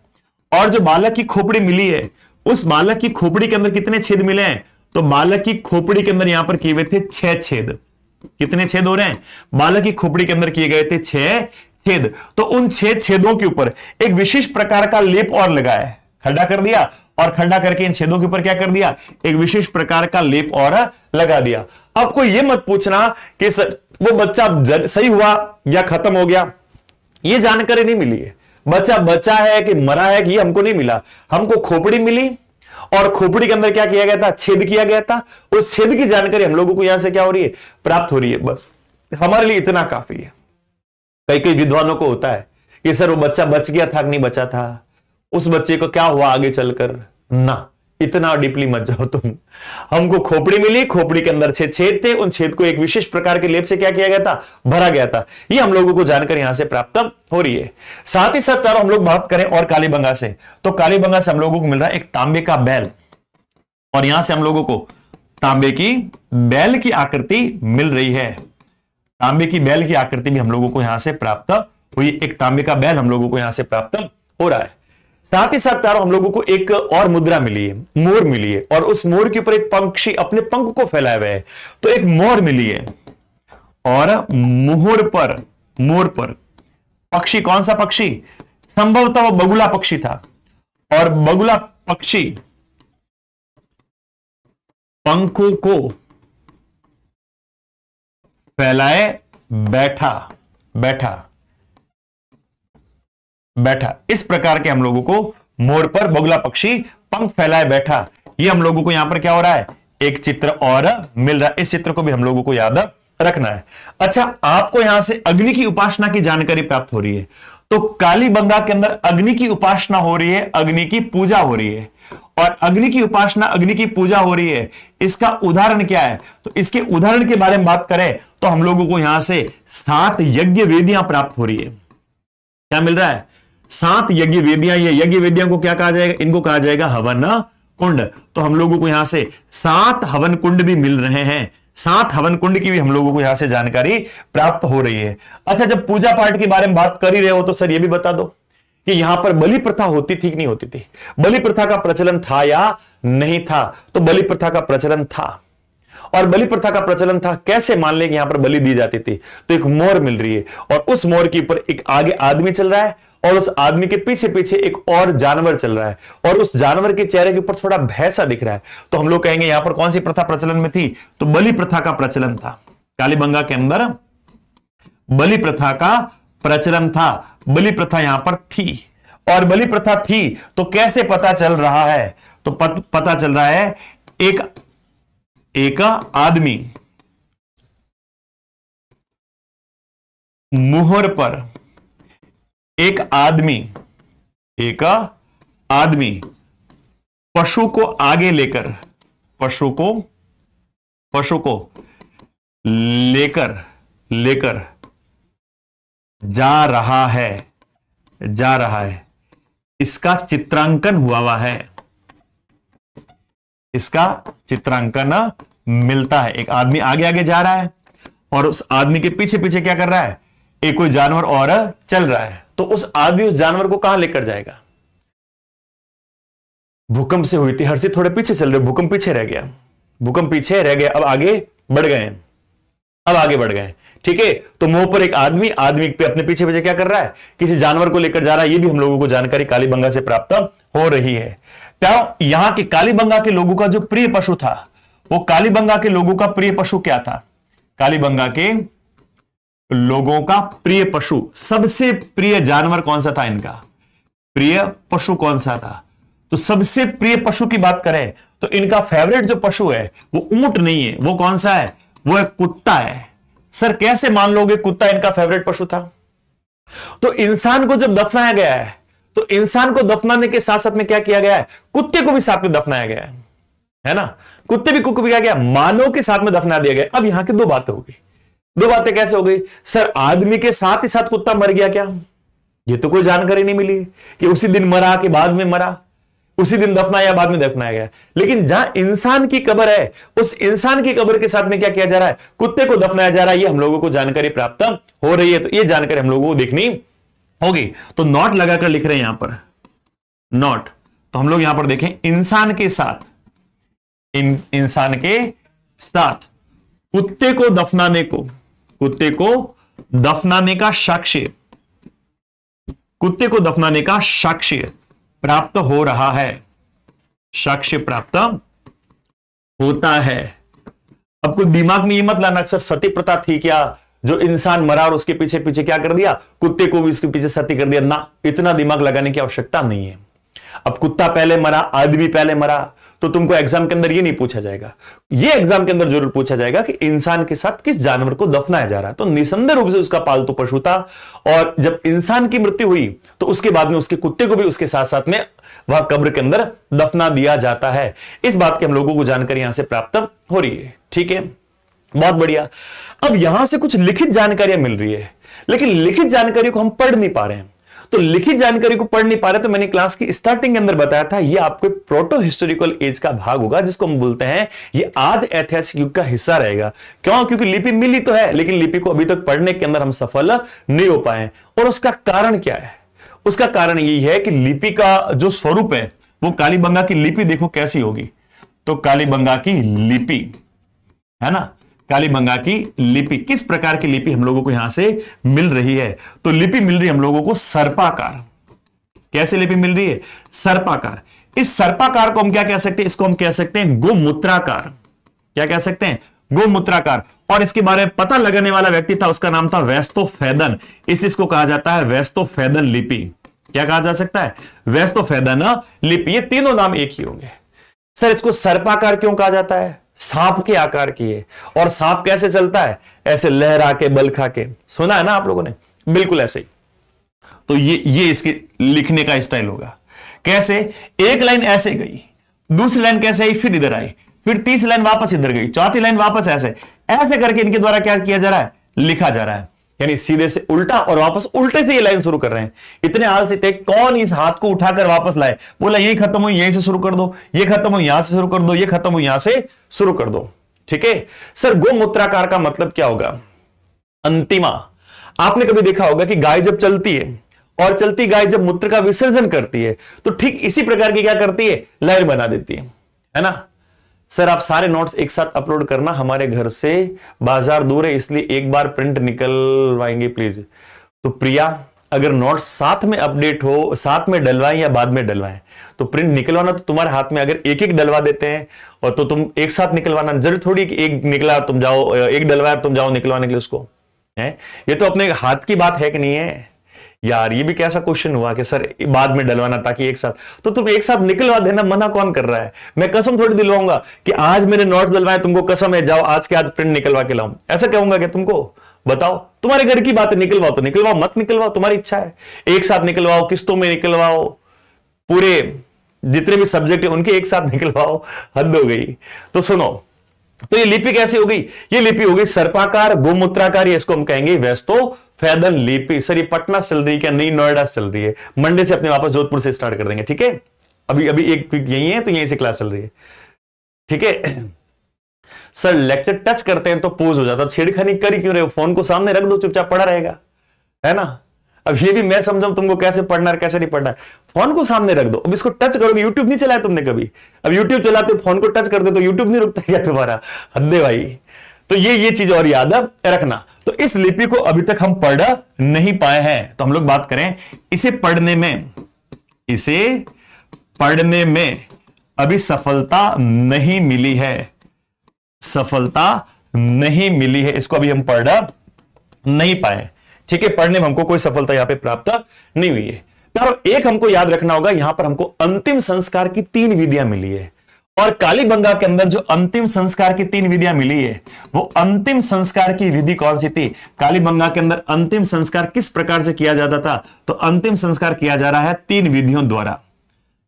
और जो बालक की खोपड़ी मिली है, उस बालक की खोपड़ी के अंदर कितने छेद मिले हैं? तो बालक की खोपड़ी के अंदर यहाँ पर किए हुए थे छह छेद। कितने छेद हो रहे हैं? बालक की खोपड़ी के अंदर किए गए थे छह छेद। तो उन छह छेदों के ऊपर एक विशेष प्रकार का लेप और लगाया खड्डा कर दिया और खड्डा करके इन छेदों के ऊपर क्या कर दिया? एक विशेष प्रकार का लेप और लगा दिया। आपको यह मत पूछना कि वो बच्चा सही हुआ या खत्म हो गया, ये जानकारी नहीं मिली है। बच्चा बच्चा है कि मरा है कि ये हमको नहीं मिला? हमको खोपड़ी मिली और खोपड़ी के अंदर क्या किया गया था? छेद किया गया था। उस छेद की जानकारी हम लोगों को यहाँ से क्या हो रही है? प्राप्त हो रही है। बस, हमारे लिए इतना काफ़ी है। कई कई विद्वानों को होता है कि सर वो बच्चा बच गया था नहीं बचा था? उस बच्चे को क्या हुआ आगे चलकर? ना। इतना डीपली मत जाओ तुम। हमको खोपड़ी मिली, खोपड़ी के अंदर छेद छेद थे, उन छेद को एक विशेष प्रकार के लेप से क्या किया गया था? भरा गया था। ये हम लोगों को जानकर यहाँ से प्राप्त हो रही है। साथ ही साथ प्यारो, हम लोग बात करें और कालीबंगा से। तो कालीबंगा से हम लोगों को मिल रहा है एक तांबे का बैल। और यहाँ से हम लोगों को तांबे की बैल की आकृति मिल रही है। तांबे की बैल की आकृति भी हम लोगों को यहाँ से प्राप्त हुई। एक तांबे का बैल हम लोगों को यहाँ से प्राप्त हो रहा है। साथ ही साथ प्यारो, हम लोगों को एक और मुद्रा मिली है, मोर मिली है, और उस मोर के ऊपर एक पंक्षी अपने पंख को फैलाए हुए है। तो एक मोर मिली है, और मोहर पर, मोर पर, पक्षी, कौन सा पक्षी? संभवतः वो बगुला पक्षी था, और बगुला पक्षी पंखों को फैलाए, बैठा बैठा। बैठा। इस प्रकार के हम लोगों को मोर पर बगुला पक्षी पंख फैलाए बैठा। ये हम लोगों को यहाँ पर क्या हो रहा है? एक चित्र और मिल रहा है। इस चित्र को भी हम लोगों को याद रखना है। अच्छा आपको यहाँ से अग्नि की उपासना की जानकारी प्राप्त हो रही है। तो काली बंगा के अंदर अग्नि की उपासना हो रही है, अग्नि की पूजा हो रही है। और अग्नि की उपासना, अग्नि की पूजा हो रही है। इसका उदाहरण क्या है? तो इसके उदाहरण के बारे में बात करें तो हम लोगों को यहाँ से सात यज्ञ वेदियाँ प्राप्त हो रही है। क्या मिल रहा है? सात यज्ञ वेदियाँ ये यज्ञ वेदियाँ को क्या कहा जाएगा? इनको कहा जाएगा हवन कुंड। तो हम लोगों को यहाँ से सात हवन कुंड भी मिल रहे हैं। सात हवन कुंड की भी हम लोगों को यहाँ से जानकारी प्राप्त हो रही है। अच्छा जब पूजा पाठ के बारे में बात कर ही रहे हो तो सर ये भी बता दो कि यहाँ पर बलि प्रथा होती थी कि नहीं होती थी? बलि प्रथा का प्रचलन था या नहीं था? तो बलि प्रथा का प्रचलन था। और बलि प्रथा का प्रचलन था कैसे मान लें कि यहाँ पर बलि दी जाती थी? तो एक मोर मिल रही है और उस मोर के ऊपर एक आगे आदमी चल रहा है और उस आदमी के पीछे पीछे एक और जानवर चल रहा है और उस जानवर के चेहरे के ऊपर थोड़ा भैंसा दिख रहा है। तो हम लोग कहेंगे यहाँ पर कौन सी प्रथा प्रचलन में थी? तो बलि प्रथा का प्रचलन था। कालीबंगा के अंदर बलि प्रथा का प्रचलन था। बलि प्रथा यहाँ पर थी। और बलि प्रथा थी तो कैसे पता चल रहा है? तो पत, पता चल रहा है एक एक आदमी मुहर पर, एक आदमी एक आदमी, पशु को आगे लेकर, पशु को पशु को लेकर लेकर जा रहा है, जा रहा है। इसका चित्रांकन हुआ हुआ है। इसका चित्रांकन मिलता है। एक आदमी आगे आगे जा रहा है और उस आदमी के पीछे पीछे क्या कर रहा है? एक कोई जानवर और चल रहा है। तो उस आदमी उस जानवर को कहाँ लेकर जाएगा? भूकंप से हुई थी, हर हर्षित थोड़े पीछे चल रहे भूकंप पीछे रह गया। भूकंप पीछे रह गया। अब आगे बढ़ गए अब आगे बढ़ गए ठीक है? तो मुँह पर एक आदमी आदमी पे अपने पीछे पीछे क्या कर रहा है? किसी जानवर को लेकर जा रहा है। ये भी हम लोगों को जानकारी कालीबंगा से प्राप्त हो रही है। क्या यहाँ के कालीबंगा के लोगों का जो प्रिय पशु था, वो कालीबंगा के लोगों का प्रिय पशु क्या था? कालीबंगा के लोगों का प्रिय पशु, सबसे प्रिय जानवर कौन सा था इनका? प्रिय पशु कौन सा था? तो सबसे प्रिय पशु की बात करें तो इनका फेवरेट जो पशु है, वो ऊँट नहीं है, वो कौन सा है? वो एक कुत्ता है। सर, कैसे मान लोगे कुत्ता इनका फेवरेट पशु था? तो इंसान को जब दफनाया गया है तो इंसान को दफनाने के साथ साथ में क्या किया गया है? कुत्ते को भी साथ में दफनाया गया है। है ना? कुत्ते भी को भी क्या गया मानव के साथ में दफना दिया गया। अब यहाँ की दो बातें हो गई। दो बातें कैसे हो गई? सर, आदमी के साथ ही साथ कुत्ता मर गया क्या? ये तो कोई जानकारी नहीं मिली कि उसी दिन मरा के बाद में मरा। उसी दिन दफनाया बाद में दफनाया गया। लेकिन जहाँ इंसान की कब्र है, उस इंसान की कब्र के साथ में क्या किया जा रहा है? कुत्ते को दफनाया जा रहा है। ये हम लोगों को जानकारी प्राप्त हो रही है। तो ये जानकारी हम लोगों को देखनी होगी। तो नॉट लगाकर लिख रहे हैं यहाँ पर। नॉट। तो हम लोग यहाँ पर देखें इंसान के साथ। इन, इंसान के साथ। कुत्ते को दफनाने को। कुत्ते को दफनाने का साक्ष्य। कुत्ते को दफनाने का साक्ष्य प्राप्त हो रहा है। साक्ष्य प्राप्त होता है। अब कोई दिमाग में ये मत लाना अक्सर सती प्रथा थी क्या जो इंसान मरा और उसके पीछे पीछे क्या कर दिया? कुत्ते को भी उसके पीछे सती कर दिया। ना, इतना दिमाग लगाने की आवश्यकता नहीं है। अब कुत्ता पहले मरा, आदमी पहले मरा तो तुमको एग्ज़ाम के अंदर ये नहीं पूछा जाएगा। ये एग्ज़ाम के अंदर ज़रूर पूछा जाएगा कि इंसान के साथ किस जानवर को दफनाया जा रहा है। तो निसंदेह रूप से उसका पालतू पशु था और जब इंसान की मृत्यु हुई तो उसके बाद में उसके कुत्ते को भी उसके साथ साथ में वह कब्र के अंदर दफना दिया जाता है। इस बात की हम लोगों को जानकारी यहाँ से प्राप्त हो रही है। ठीक है? बहुत बढ़िया। अब यहाँ से कुछ लिखित जानकारियाँ मिल रही है, लेकिन लिखित जानकारी को हम पढ़ नहीं पा रहे हैं। तो लिखित जानकारी को पढ़ नहीं पा रहे तो मैंने क्लास की स्टार्टिंग के अंदर बताया था, ये आपको प्रोटो हिस्टोरिकल एज का भाग होगा, जिसको हम बोलते हैं, ये आध ऐतिहासिक युग का हिस्सा रहेगा। क्यों? क्योंकि लिपि मिली तो है, लेकिन लिपि को अभी तक पढ़ने के अंदर हम सफल नहीं हो पाए और उसका कारण क्या है? उसका कारण यही है कि लिपि का जो स्वरूप है, वो कालीबंगा की लिपि देखो कैसी होगी। तो कालीबंगा की लिपि, है ना? कालीबंगा की लिपि, किस प्रकार की लिपि हम लोगों को यहाँ से मिल रही है? तो लिपि मिल रही है हम लोगों को सर्पाकार। कैसे लिपि मिल रही है? सर्पाकार। इस सर्पाकार को हम क्या कह सकते हैं? इसको हम कह सकते हैं गोमूत्राकार। क्या कह सकते हैं? गोमूत्राकार। और इसके बारे में पता लगाने वाला व्यक्ति था, उसका नाम था वेस्तो फैदन इस चीज़ को कहा जाता है वेस्तो फैदन लिपि। क्या कहा जा सकता है? वेस्तो फैदन लिपि। ये तीनों नाम एक ही होंगे। सर, इसको सर्पाकार क्यों कहा जाता है? सांप के आकार की है। और सांप कैसे चलता है? ऐसे लहरा के बल खा के सुना है ना आप लोगों ने? बिल्कुल ऐसे ही। तो ये ये इसके लिखने का स्टाइल होगा। कैसे? एक लाइन ऐसे गई, दूसरी लाइन कैसे आई, फिर इधर आई, फिर तीसरी लाइन वापस इधर गई, चौथी लाइन वापस ऐसे। ऐसे करके इनके द्वारा क्या किया जा रहा है? लिखा जा रहा है। यानी सीधे से उल्टा और वापस उल्टे से ये लाइन शुरू कर रहे हैं। इतने आलसी थे, कौन इस हाथ को उठाकर वापस लाए? बोला, यही खत्म हुई, यहीं से शुरू कर दो। ये खत्म हुई, यहाँ से शुरू कर दो। ये खत्म हुई, यहाँ से शुरू कर दो। ठीक है? सर गोमूत्राकार का मतलब क्या होगा? अंतिमा। आपने कभी देखा होगा कि गाय जब चलती है और चलती गाय जब मूत्र का विसर्जन करती है तो ठीक इसी प्रकार की क्या करती है? लाइन बना देती है। है ना? सर, आप सारे नोट्स एक साथ अपलोड करना हमारे घर से। बाज़ार दूर है, इसलिए एक बार प्रिंट निकलवाएँगे प्लीज़ तो प्रिया, अगर नोट्स साथ में अपडेट हो, साथ में डलवाएँ या बाद में डलवाएँ? तो प्रिंट निकलवाना तो तुम्हारे हाथ में, अगर एक एक डलवा देते हैं, और तो तुम एक साथ निकलवाना, ज़रूर थोड़ी कि एक निकला तुम जाओ, एक डलवाया, तुम जाओ निकलवाने के लिए उसको, है? ये तो अपने हाथ की बात है कि नहीं है? यार, ये भी कैसा क्वेश्चन हुआ कि सर बाद में डलवाना ताकि एक साथ। तो तुम एक साथ निकलवा देना, मना कौन कर रहा है? मैं कसम थोड़ी दिलवाऊँगा कि आज मेरे नोट्स दिलवाए तुमको कसम है, जाओ आज के आज प्रिंट निकलवा के लाऊं। ऐसा कहूँगा कि तुमको? बताओ। तुम्हारे घर की बात निकलवाओ तो निकलवाओ, मत निकलवाओ, तुम्हारी इच्छा है। एक साथ निकलवाओ, किस्तों में निकलवाओ, पूरे जितने भी सब्जेक्ट है, उनके एक साथ निकलवाओ। हद हो गई। तो सुनो तो ये लिपि कैसी हो गई? ये लिपि हो गई सर्पाकार, गोमूत्राकार इसको हम कहेंगे व्यस्तो फैदन लिपि, सर, ये पटना चल रही है क्या? नहीं, नोएडा चल रही है। मंडे से अपने वापस जोधपुर से स्टार्ट कर देंगे, ठीक है? अभी अभी एक यही है तो यहीं से क्लास चल रही है। ठीक है? सर, लेक्चर टच करते हैं तो पोज हो जाता छेड़खानी कर क्यों रहे हो? फ़ोन को सामने रख दो, चुपचाप पड़ा रहेगा। है ना? अब ये भी मैं समझाऊं, तुमको कैसे पढ़ना है, कैसे नहीं पढ़ना है। फ़ोन को सामने रख दो। अब इसको टच करोगे यूट्यूब नहीं चलाया तुमने कभी। अब यूट्यूब चलाते, फ़ोन को टच कर दो तो यूट्यूब नहीं रुकता क्या तुम्हारा? हद्दे भाई। तो ये ये चीज़ और याद रखना। तो इस लिपि को अभी तक हम पढ़ नहीं पाए हैं। तो हम लोग बात करें, इसे पढ़ने में, इसे पढ़ने में अभी सफलता नहीं मिली है। सफलता नहीं मिली है। इसको अभी हम पढ़ नहीं पाए। ठीक है, पढ़ने में हमको कोई सफलता यहाँ पे प्राप्त नहीं हुई है। एक हमको याद रखना होगा, यहाँ पर हमको अंतिम संस्कार की तीन विधियाँ मिली है। और कालीबंगा के अंदर जो अंतिम संस्कार की तीन विधियाँ मिली है, वो अंतिम संस्कार की विधि कौन सी थी? कालीबंगा के अंदर अंतिम संस्कार किस प्रकार से किया जाता था? तो अंतिम संस्कार किया जा रहा है तीन विधियों द्वारा।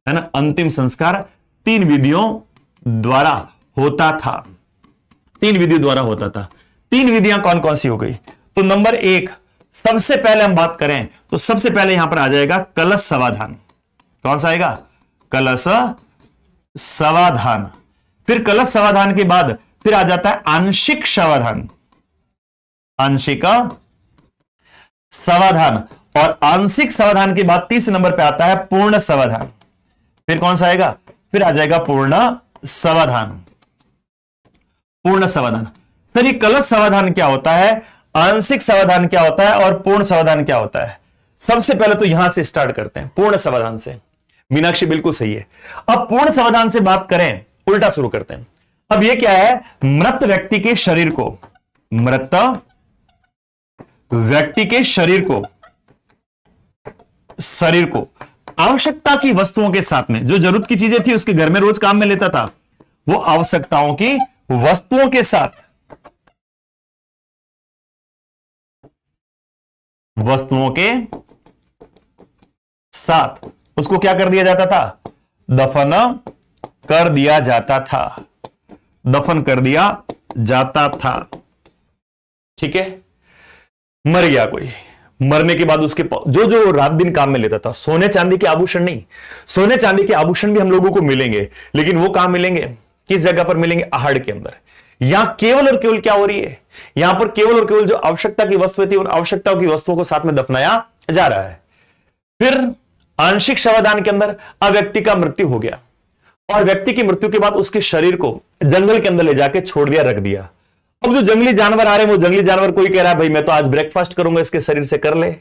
है ना? अंतिम संस्कार तीन विधियों द्वारा होता था। तीन विधियों द्वारा होता था। तीन विधियाँ कौन कौन सी हो गई? तो नंबर एक, सबसे पहले हम बात करें तो सबसे पहले यहाँ पर आ जाएगा कलश समाधान। कौन सा आएगा? कलश समाधान फिर कलश समाधान के बाद फिर आ जाता है आंशिक समाधान आंशिक समाधान और आंशिक समाधान के बाद तीसरे नंबर पे आता है पूर्ण समाधान फिर कौन सा आएगा? फिर आ जाएगा पूर्ण समाधान पूर्ण समाधान सर, ये कलश समाधान क्या होता है? आंशिक समाधान क्या होता है? और पूर्ण समाधान क्या होता है? सबसे पहले तो यहाँ से स्टार्ट करते हैं, पूर्ण समाधान से। मीनाक्षी बिल्कुल सही है। अब पूर्ण समाधान से बात करें, उल्टा शुरू करते हैं। अब यह क्या है? मृत व्यक्ति के शरीर को, मृत व्यक्ति के शरीर को शरीर को, आवश्यकता की वस्तुओं के साथ में, जो ज़रूरत की चीज़ें थी उसके घर में रोज काम में लेता था, वो आवश्यकताओं की वस्तुओं के साथ, वस्तुओं के साथ उसको क्या कर दिया जाता था? दफन कर दिया जाता था। दफन कर दिया जाता था। ठीक है? मर गया कोई। मरने के बाद उसके जो जो रात दिन काम में लेता था, सोने चांदी के आभूषण नहीं, सोने चांदी के आभूषण भी हम लोगों को मिलेंगे, लेकिन वो कहाँ मिलेंगे? किस जगह पर मिलेंगे? आहड़ के अंदर। यहाँ केवल और केवल क्या हो रही है? यहाँ पर केवल और केवल जो आवश्यकता की वस्तु थी, उन आवश्यकताओं की वस्तुओं को साथ में दफनाया जा रहा है। फिर आंशिक शवादान के अंदर अब व्यक्ति का मृत्यु हो गया। और व्यक्ति की मृत्यु के बाद उसके शरीर को जंगल के अंदर ले जाके छोड़ दिया, रख दिया। अब जो जंगली जानवर आ रहे हैं, वो जंगली जानवर कोई कह रहा है, भाई, मैं तो आज ब्रेकफास्ट करूँगा, इसके शरीर से कर ले।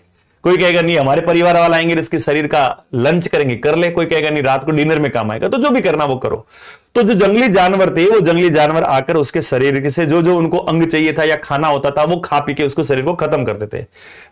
कोई कहेगा, नहीं, हमारे परिवार वाला आएँगे, इसके शरीर का लंच करेंगे, कर ले। कोई कहेगा, नहीं, रात को डिनर में काम आएगा। तो जो भी करना, वो करो। तो जो जंगली जानवर थे, वो जंगली जानवर आकर उसके शरीर से जो जो उनको अंग चाहिए था या खाना होता था, वो खा पी के उसको शरीर को खत्म करते थे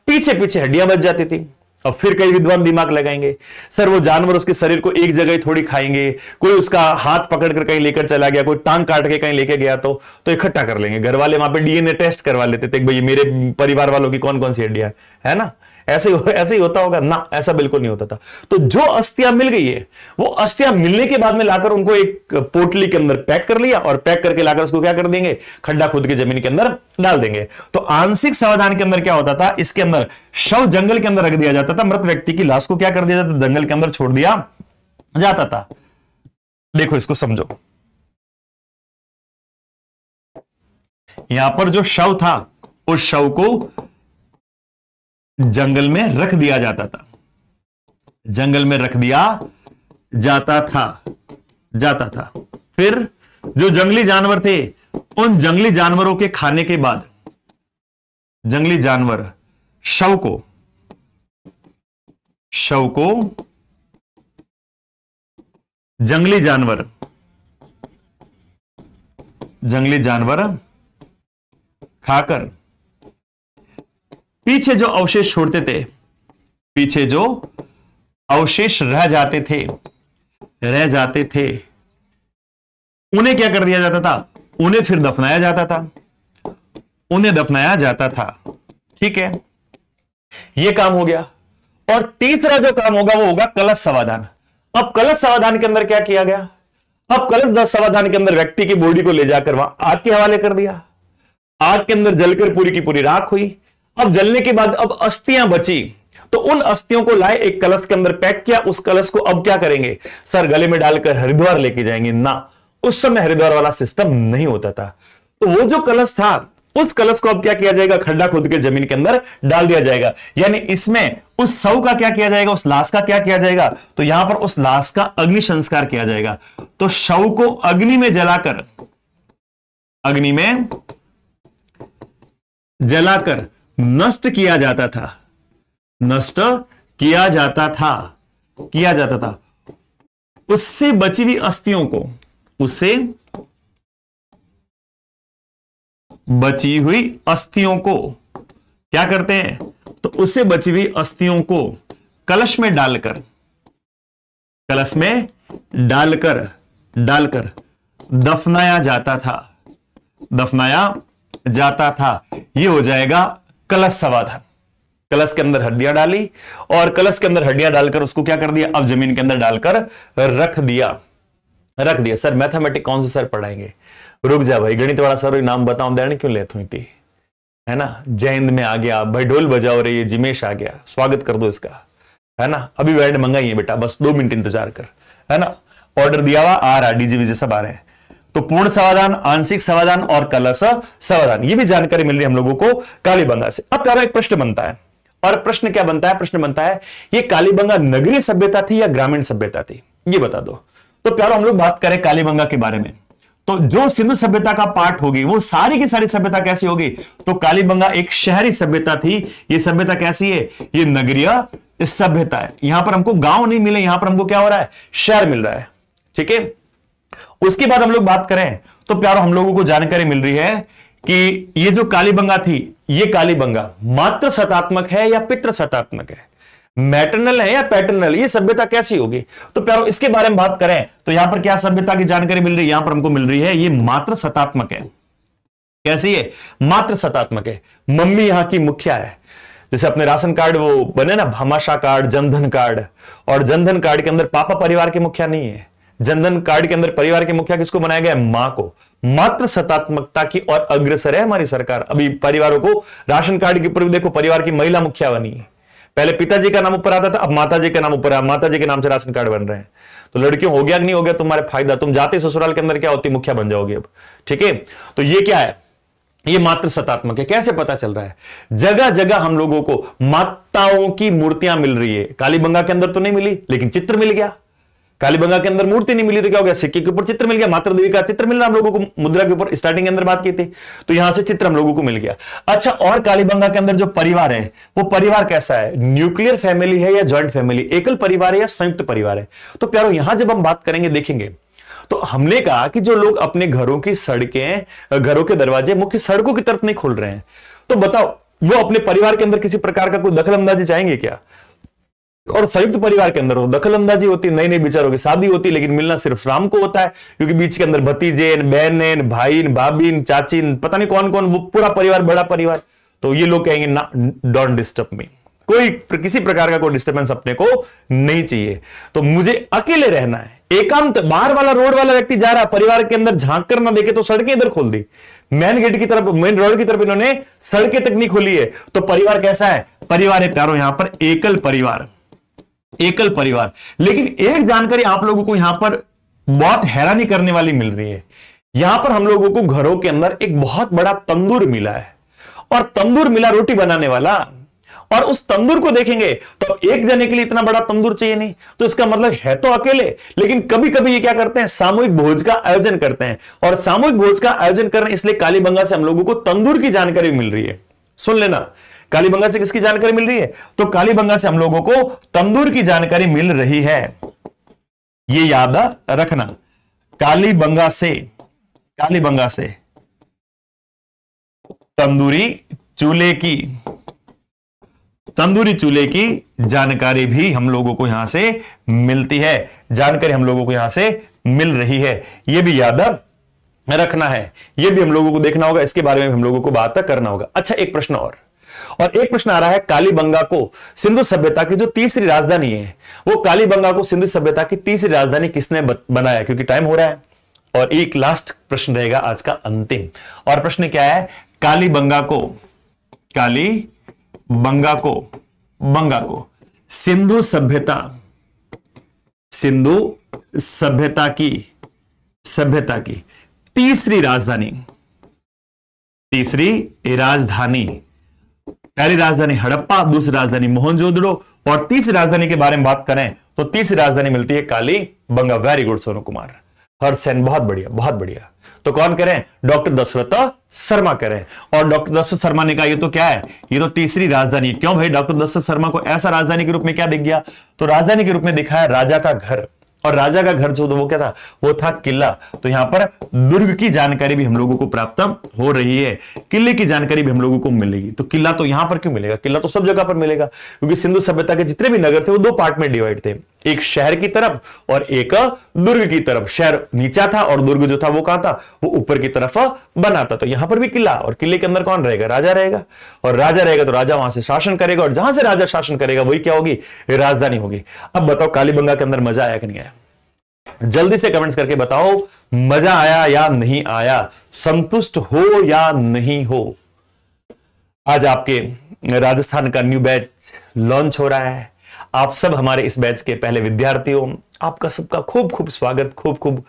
पीछे पीछे हड्डियाँ बच जाती थी। अब फिर कई विद्वान दिमाग लगाएँगे। सर, वो जानवर उसके शरीर को एक जगह थोड़ी खाएँगे। कोई उसका हाथ पकड़ कर कहीं लेकर चला गया, कोई टांग काट के कहीं लेके गया तो तो इकट्ठा कर लेंगे। घर वाले वहाँ पे डीएनए टेस्ट करवा लेते थे भाई, मेरे परिवार वालों की कौन कौन सी हड्डियाँ है ना? ऐसे ऐसे ही होता होगा। ना, ऐसा बिल्कुल नहीं होता था। तो जो अस्थियाँ मिल गई है, वो अस्थियाँ मिलने के बाद में लाकर उनको एक पोटली के अंदर पैक कर लिया और पैक करके लाकर उसको क्या कर देंगे? खड्डा खुद के ज़मीन के अंदर डाल देंगे। तो आंशिक समाधान के अंदर क्या होता था? इसके अंदर शव जंगल के अंदर रख दिया जाता था। मृत व्यक्ति की लाश को क्या कर दिया जाता जंगल के अंदर छोड़ दिया जाता था। देखो इसको समझो। यहाँ पर जो शव था, उस शव को जंगल में रख दिया जाता था। जंगल में रख दिया जाता था जाता था। फिर जो जंगली जानवर थे, उन जंगली जानवरों के खाने के बाद जंगली जानवर शव को शव को जंगली जानवर जंगली जानवर खाकर पीछे जो अवशेष छोड़ते थे, पीछे जो अवशेष रह जाते थे, रह जाते थे, उन्हें क्या कर दिया जाता था? उन्हें फिर दफनाया जाता था। उन्हें दफनाया जाता था। ठीक है? यह काम हो गया। और तीसरा जो काम होगा, वो होगा कलश समाधान। अब कलश समाधान के अंदर क्या किया गया? अब कलश समाधान के अंदर व्यक्ति की बॉडी को ले जाकर वहाँ आग के हवाले कर दिया। आग के अंदर जलकर पूरी की पूरी राख हुई। अब जलने के बाद अब अस्थियाँ बची। तो उन अस्थियों को लाए, एक कलश के अंदर पैक किया। उस कलश को अब क्या करेंगे? सर, गले में डालकर हरिद्वार लेके जाएँगे। ना, उस समय हरिद्वार वाला सिस्टम नहीं होता था। तो वो जो कलश था, उस कलश को अब क्या किया जाएगा? खड्डा खोद के ज़मीन के अंदर डाल दिया जाएगा। यानी इसमें उस सव का क्या किया जाएगा? उस लाश का क्या किया जाएगा? तो यहाँ पर उस लाश का अग्नि संस्कार किया जाएगा। तो शव को अग्नि में जलाकर, अग्नि में जलाकर नष्ट किया जाता था। नष्ट किया जाता था। किया जाता था। उससे बची हुई अस्थियों को उससे बची हुई अस्थियों को क्या करते हैं? तो उससे बची हुई अस्थियों को कलश में डालकर, कलश में डालकर डालकर दफनाया जाता था। दफनाया जाता था। यह हो जाएगा कलश समाधान। कलश के अंदर हड्डियाँ डाली और कलश के अंदर हड्डियाँ डालकर उसको क्या कर दिया? अब ज़मीन के अंदर डालकर रख दिया। रख दिया। सर मैथमेटिक कौन से सर पढ़ाएँगे? रुक जा भाई, गणित वाला सर नाम बताऊँ, देने क्यों लेत हुई थी? है ना? जयंद में आ गया, भाई ढोल बजाओ रही है, जिमेश आ गया, स्वागत कर दो इसका। है ना? अभी बैंड मंगाइए बेटा, बस दो मिनट इंतज़ार कर। है ना? ऑर्डर दिया हुआ आ रहा डीजी विजय सब आ रहे हैं। तो पूर्ण समाधान, आंशिक समाधान और कलश समाधान। ये भी जानकारी मिल रही है हम लोगों को कालीबंगा से। अब प्यारा एक प्रश्न बनता है। और प्रश्न क्या बनता है? प्रश्न बनता है, ये कालीबंगा नगरीय सभ्यता थी या ग्रामीण सभ्यता थी? ये बता दो। तो प्यारो, हम लोग बात करें कालीबंगा के बारे में। तो जो सिंधु सभ्यता का पार्ट होगी, वो सारी की सारी सभ्यता कैसी होगी? तो कालीबंगा एक शहरी सभ्यता थी। ये सभ्यता कैसी है? ये नगरीय सभ्यता है। यहाँ पर हमको गाँव नहीं मिले, यहाँ पर हमको क्या हो रहा है? शहर मिल रहा है। ठीक है? उसके बाद हम लोग बात करें तो प्यारो, हम लोगों को जानकारी मिल रही है कि ये जो कालीबंगा थी, ये कालीबंगा मात्र सतात्मक है या पितृ सतात्मक है? मैटरनल है या पैटर्नल? ये सभ्यता कैसी होगी? तो प्यारो, इसके बारे में बात करें तो यहाँ पर क्या सभ्यता की जानकारी मिल रही है? यहाँ पर हमको मिल रही है, ये मात्र सतात्मक है। कैसी है? मात्र सतात्मक है। मम्मी यहाँ की मुखिया है। जैसे अपने राशन कार्ड वो बने ना भामाशाह कार्ड जनधन कार्ड, और जनधन कार्ड के अंदर पापा परिवार के मुखिया नहीं है। जनधन कार्ड के अंदर परिवार के मुखिया किसको बनाया गया है? माँ को। मात्र सतात्मकता की और अग्रसर है हमारी सरकार। अभी परिवारों को राशन कार्ड के ऊपर देखो, परिवार की महिला मुखिया बनी। है पहले पिताजी का नाम ऊपर आता था, अब माताजी का नाम ऊपर आया माताजी के नाम से राशन कार्ड बन रहे हैं। तो लड़कियों, हो गया नहीं? हो गया तुम्हारे फ़ायदा। तुम जाते ससुराल के अंदर, क्या होती? मुखिया बन जाओगे अब। ठीक है? तो ये क्या है? ये मात्र सतात्मक है। कैसे पता चल रहा है? जगह जगह हम लोगों को माताओं की मूर्तियाँ मिल रही है। कालीबंगा के अंदर तो नहीं मिली, लेकिन चित्र मिल गया। कालीबंगा के अंदर मूर्ति नहीं मिली तो क्या हो गया? सिक्के के ऊपर चित्र मिल गया, मात्र देवी का चित्र मिलना हम लोगों को, मुद्रा के ऊपर स्टार्टिंग के अंदर बात की थी। तो यहाँ से चित्र हम लोगों को मिल गया। अच्छा और कालीबंगा के अंदर जो परिवार है, वो परिवार कैसा है? न्यूक्लियर फैमिली है या ज्वाइंट फैमिली एकल परिवार है या संयुक्त परिवार है? तो प्यारो, यहाँ जब हम बात करेंगे, देखेंगे तो हमने कहा कि जो लोग अपने घरों की सड़कें, घरों के दरवाजे मुख्य सड़कों की तरफ़ नहीं खोल रहे हैं। तो बताओ, वो अपने परिवार के अंदर किसी प्रकार का कोई दखल अंदाजी चाहेंगे क्या? और संयुक्त परिवार के अंदर हो दखल अंदाजी होती नई नई विचारों की शादी होती, लेकिन मिलना सिर्फ़ राम को होता है, क्योंकि बीच के अंदर भतीजे बहन भाई भाभी चाची पता नहीं कौन कौन वो पूरा परिवार, बड़ा परिवार। तो ये लोग कहेंगे, ना डोंट डिस्टर्ब मी कोई किसी प्रकार का कोई डिस्टर्बेंस अपने को नहीं चाहिए। तो मुझे अकेले रहना है। एकांत, बाहर वाला, रोड वाला व्यक्ति जा रहा, परिवार के अंदर झाँक कर ना देखे तो सड़कें इधर खोल दी। मेन गेट की तरफ़, मेन रोड की तरफ़ इन्होंने सड़कें तक नहीं खोली है। तो परिवार कैसा है? परिवार है प्यारो, यहाँ पर एकल परिवार। एकल परिवार। लेकिन एक जानकारी आप लोगों को यहाँ पर बहुत हैरानी करने वाली मिल रही है। यहाँ पर हम लोगों को घरों के अंदर एक बहुत बड़ा तंदूर मिला है। और तंदूर मिला रोटी बनाने वाला। और उस तंदूर को देखेंगे तो एक जने के लिए इतना बड़ा तंदूर चाहिए नहीं। तो इसका मतलब है तो अकेले, लेकिन कभी कभी ये क्या करते हैं? सामूहिक भोज का आयोजन करते हैं। और सामूहिक भोज का आयोजन करने, इसलिए कालीबंगा से हम लोगों को तंदूर की जानकारी मिल रही है। सुन लेना। कालीबंगा से किसकी जानकारी मिल रही है? तो कालीबंगा से हम लोगों को तंदूर की जानकारी मिल रही है। ये याद रखना, कालीबंगा से कालीबंगा से तंदूरी चूल्हे की, तंदूरी चूल्हे की जानकारी भी हम लोगों को यहाँ से मिलती है। जानकारी हम लोगों को यहाँ से मिल रही है। यह भी याद रखना है। यह भी हम लोगों को देखना होगा। इसके बारे में हम लोगों को बात करना होगा। अच्छा एक प्रश्न और। और एक प्रश्न आ रहा है कालीबंगा को सिंधु सभ्यता की जो तीसरी राजधानी है, वो कालीबंगा को सिंधु सभ्यता की तीसरी राजधानी किसने बनाया? क्योंकि टाइम हो रहा है। और एक लास्ट प्रश्न रहेगा आज का अंतिम। और प्रश्न क्या है? कालीबंगा को काली बंगा को बंगा को सिंधु सभ्यता सिंधु सभ्यता की सभ्यता की तीसरी राजधानी तीसरी राजधानी पहली राजधानी हड़प्पा, दूसरी राजधानी मोहनजोदड़ो, और तीसरी राजधानी के बारे में बात करें तो तीसरी राजधानी मिलती है काली बंगा वेरी गुड सोनू कुमार। हर्षसेन बहुत बढ़िया बहुत बढ़िया। तो कौन करें? डॉक्टर दशरथ शर्मा करें। और डॉक्टर दशरथ शर्मा ने कहा, ये तो क्या है? ये तो तीसरी राजधानी क्यों भाई? डॉक्टर दशरथ शर्मा को ऐसा राजधानी के रूप में क्या दिख गया? तो राजधानी के रूप में दिखा है राजा का घर। और राजा का घर जो था, वो क्या था? वो था किला। तो यहाँ पर दुर्ग की जानकारी भी हम लोगों को प्राप्त हो रही है। किले की जानकारी भी हम लोगों को मिलेगी। तो किला तो यहाँ पर क्यों मिलेगा? किला तो सब जगह पर मिलेगा। क्योंकि सिंधु सभ्यता के जितने भी नगर थे, वो दो पार्ट में डिवाइड थे। एक शहर की तरफ़ और एक दुर्ग की तरफ़। शहर नीचा था और दुर्ग जो था वो कहाँ था? वो ऊपर की तरफ़ बना था। तो यहाँ पर भी किला और किले के अंदर कौन रहेगा? राजा रहेगा। और राजा रहेगा तो राजा वहाँ से शासन करेगा और जहाँ से राजा शासन करेगा, वही क्या होगी? राजधानी होगी। अब बताओ, कालीबंगा के अंदर मज़ा आया कि नहीं आया? जल्दी से कमेंट्स करके बताओ, मज़ा आया या नहीं आया? संतुष्ट हो या नहीं हो? आज आपके राजस्थान का न्यू बैच लॉन्च हो रहा है। आप सब हमारे इस बैच के पहले विद्यार्थी हो। आपका सबका खूब खूब स्वागत, खूब खूब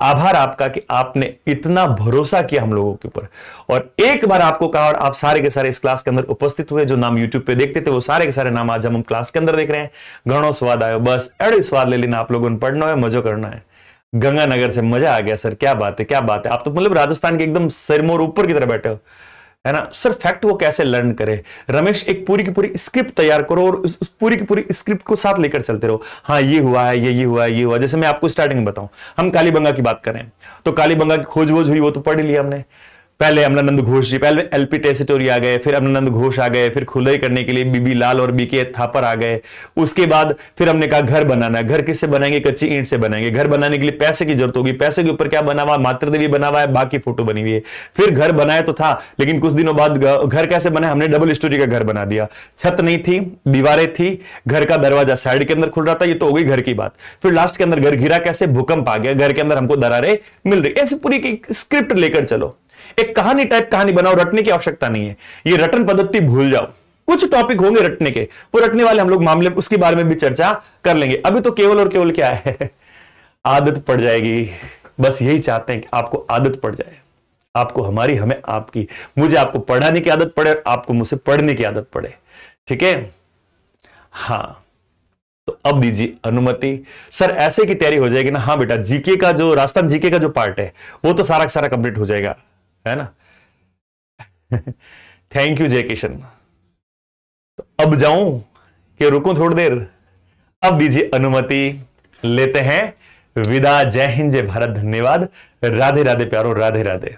आभार आपका कि आपने इतना भरोसा किया हम लोगों के ऊपर। और एक बार आपको कहा और आप सारे के सारे इस क्लास के अंदर उपस्थित हुए, जो नाम यूट्यूब पे देखते थे, वो सारे के सारे नाम आज हम क्लास के अंदर देख रहे हैं। घणो स्वाद आयो, बस अड़े स्वाद ले लेना, आप लोगों ने पढ़ना है, मजो करना है। गंगानगर से मज़ा आ गया, सर, क्या बात है, क्या बात है। आप तो मतलब राजस्थान के एकदम सिरमोर ऊपर की तरह बैठे हो। है ना? सर फैक्ट वो कैसे लर्न करे? रमेश, एक पूरी की पूरी स्क्रिप्ट तैयार करो और उस पूरी की पूरी स्क्रिप्ट को साथ लेकर चलते रहो। हाँ ये हुआ है, ये ये हुआ है, ये हुआ जैसे मैं आपको स्टार्टिंग में बताऊँ, हम कालीबंगा की बात करें। तो कालीबंगा की खोज वोज हुई, वो तो पढ़ लिया हमने। पहले अमलानंद घोष जी, पहले एलपी टेसिटोरी आ गए, फिर अमलानंद घोष आ गए, फिर खुदाई करने के लिए बीबी लाल और बीके थापर आ गए। उसके बाद फिर हमने कहा घर बनाना घर किससे बनाएँगे? कच्ची ईंट से बनाएँगे। घर बनाने के लिए पैसे की ज़रूरत होगी। पैसे के ऊपर क्या बना हुआ? मातृ देवी बना हुआ है, बाकी फ़ोटो बनी हुई है। फिर घर बनाया तो था, लेकिन कुछ दिनों बाद घर कैसे बना हमने डबल स्टोरी का घर बना दिया। छत नहीं थी, दीवारें थी, घर का दरवाज़ा साइड के अंदर खुल रहा था, ये तो हो गई घर की बात। फिर लास्ट के अंदर घर घिरा कैसे? भूकंप आ गया। घर के अंदर हमको दरारे मिल रही। ऐसी पूरी स्क्रिप्ट लेकर चलो। एक कहानी टाइप कहानी बनाओ, रटने की आवश्यकता नहीं है। ये रटन पद्धति भूल जाओ। कुछ टॉपिक होंगे रटने के। वो रटने वाले हम लोग मामले, उसके बारे में भी चर्चा कर लेंगे। अभी तो केवल और केवल क्या है? आदत पड़ जाएगी। बस यही चाहते हैं कि आपको आदत पड़ जाए। आपको हमारी, हमें आपकी। मुझे आपको पढ़ाने की आदत पड़े आपको मुझसे पढ़ने की आदत पड़े। ठीक है? हाँ। तो अब दीजिए अनुमति। सर, ऐसे की तैयारी हो जाएगी ना हाँ बेटा, जीके का जो, राजस्थान जीके का जो पार्ट है, वो तो सारा सारा कंप्लीट हो जाएगा। है ना? थैंक यू जय किशन तो अब जाऊँ कि रुकू थोड़ी देर। अब दीजिए अनुमति। लेते हैं विदा। जय हिंद, जय भारत। धन्यवाद। राधे राधे प्यारो, राधे राधे।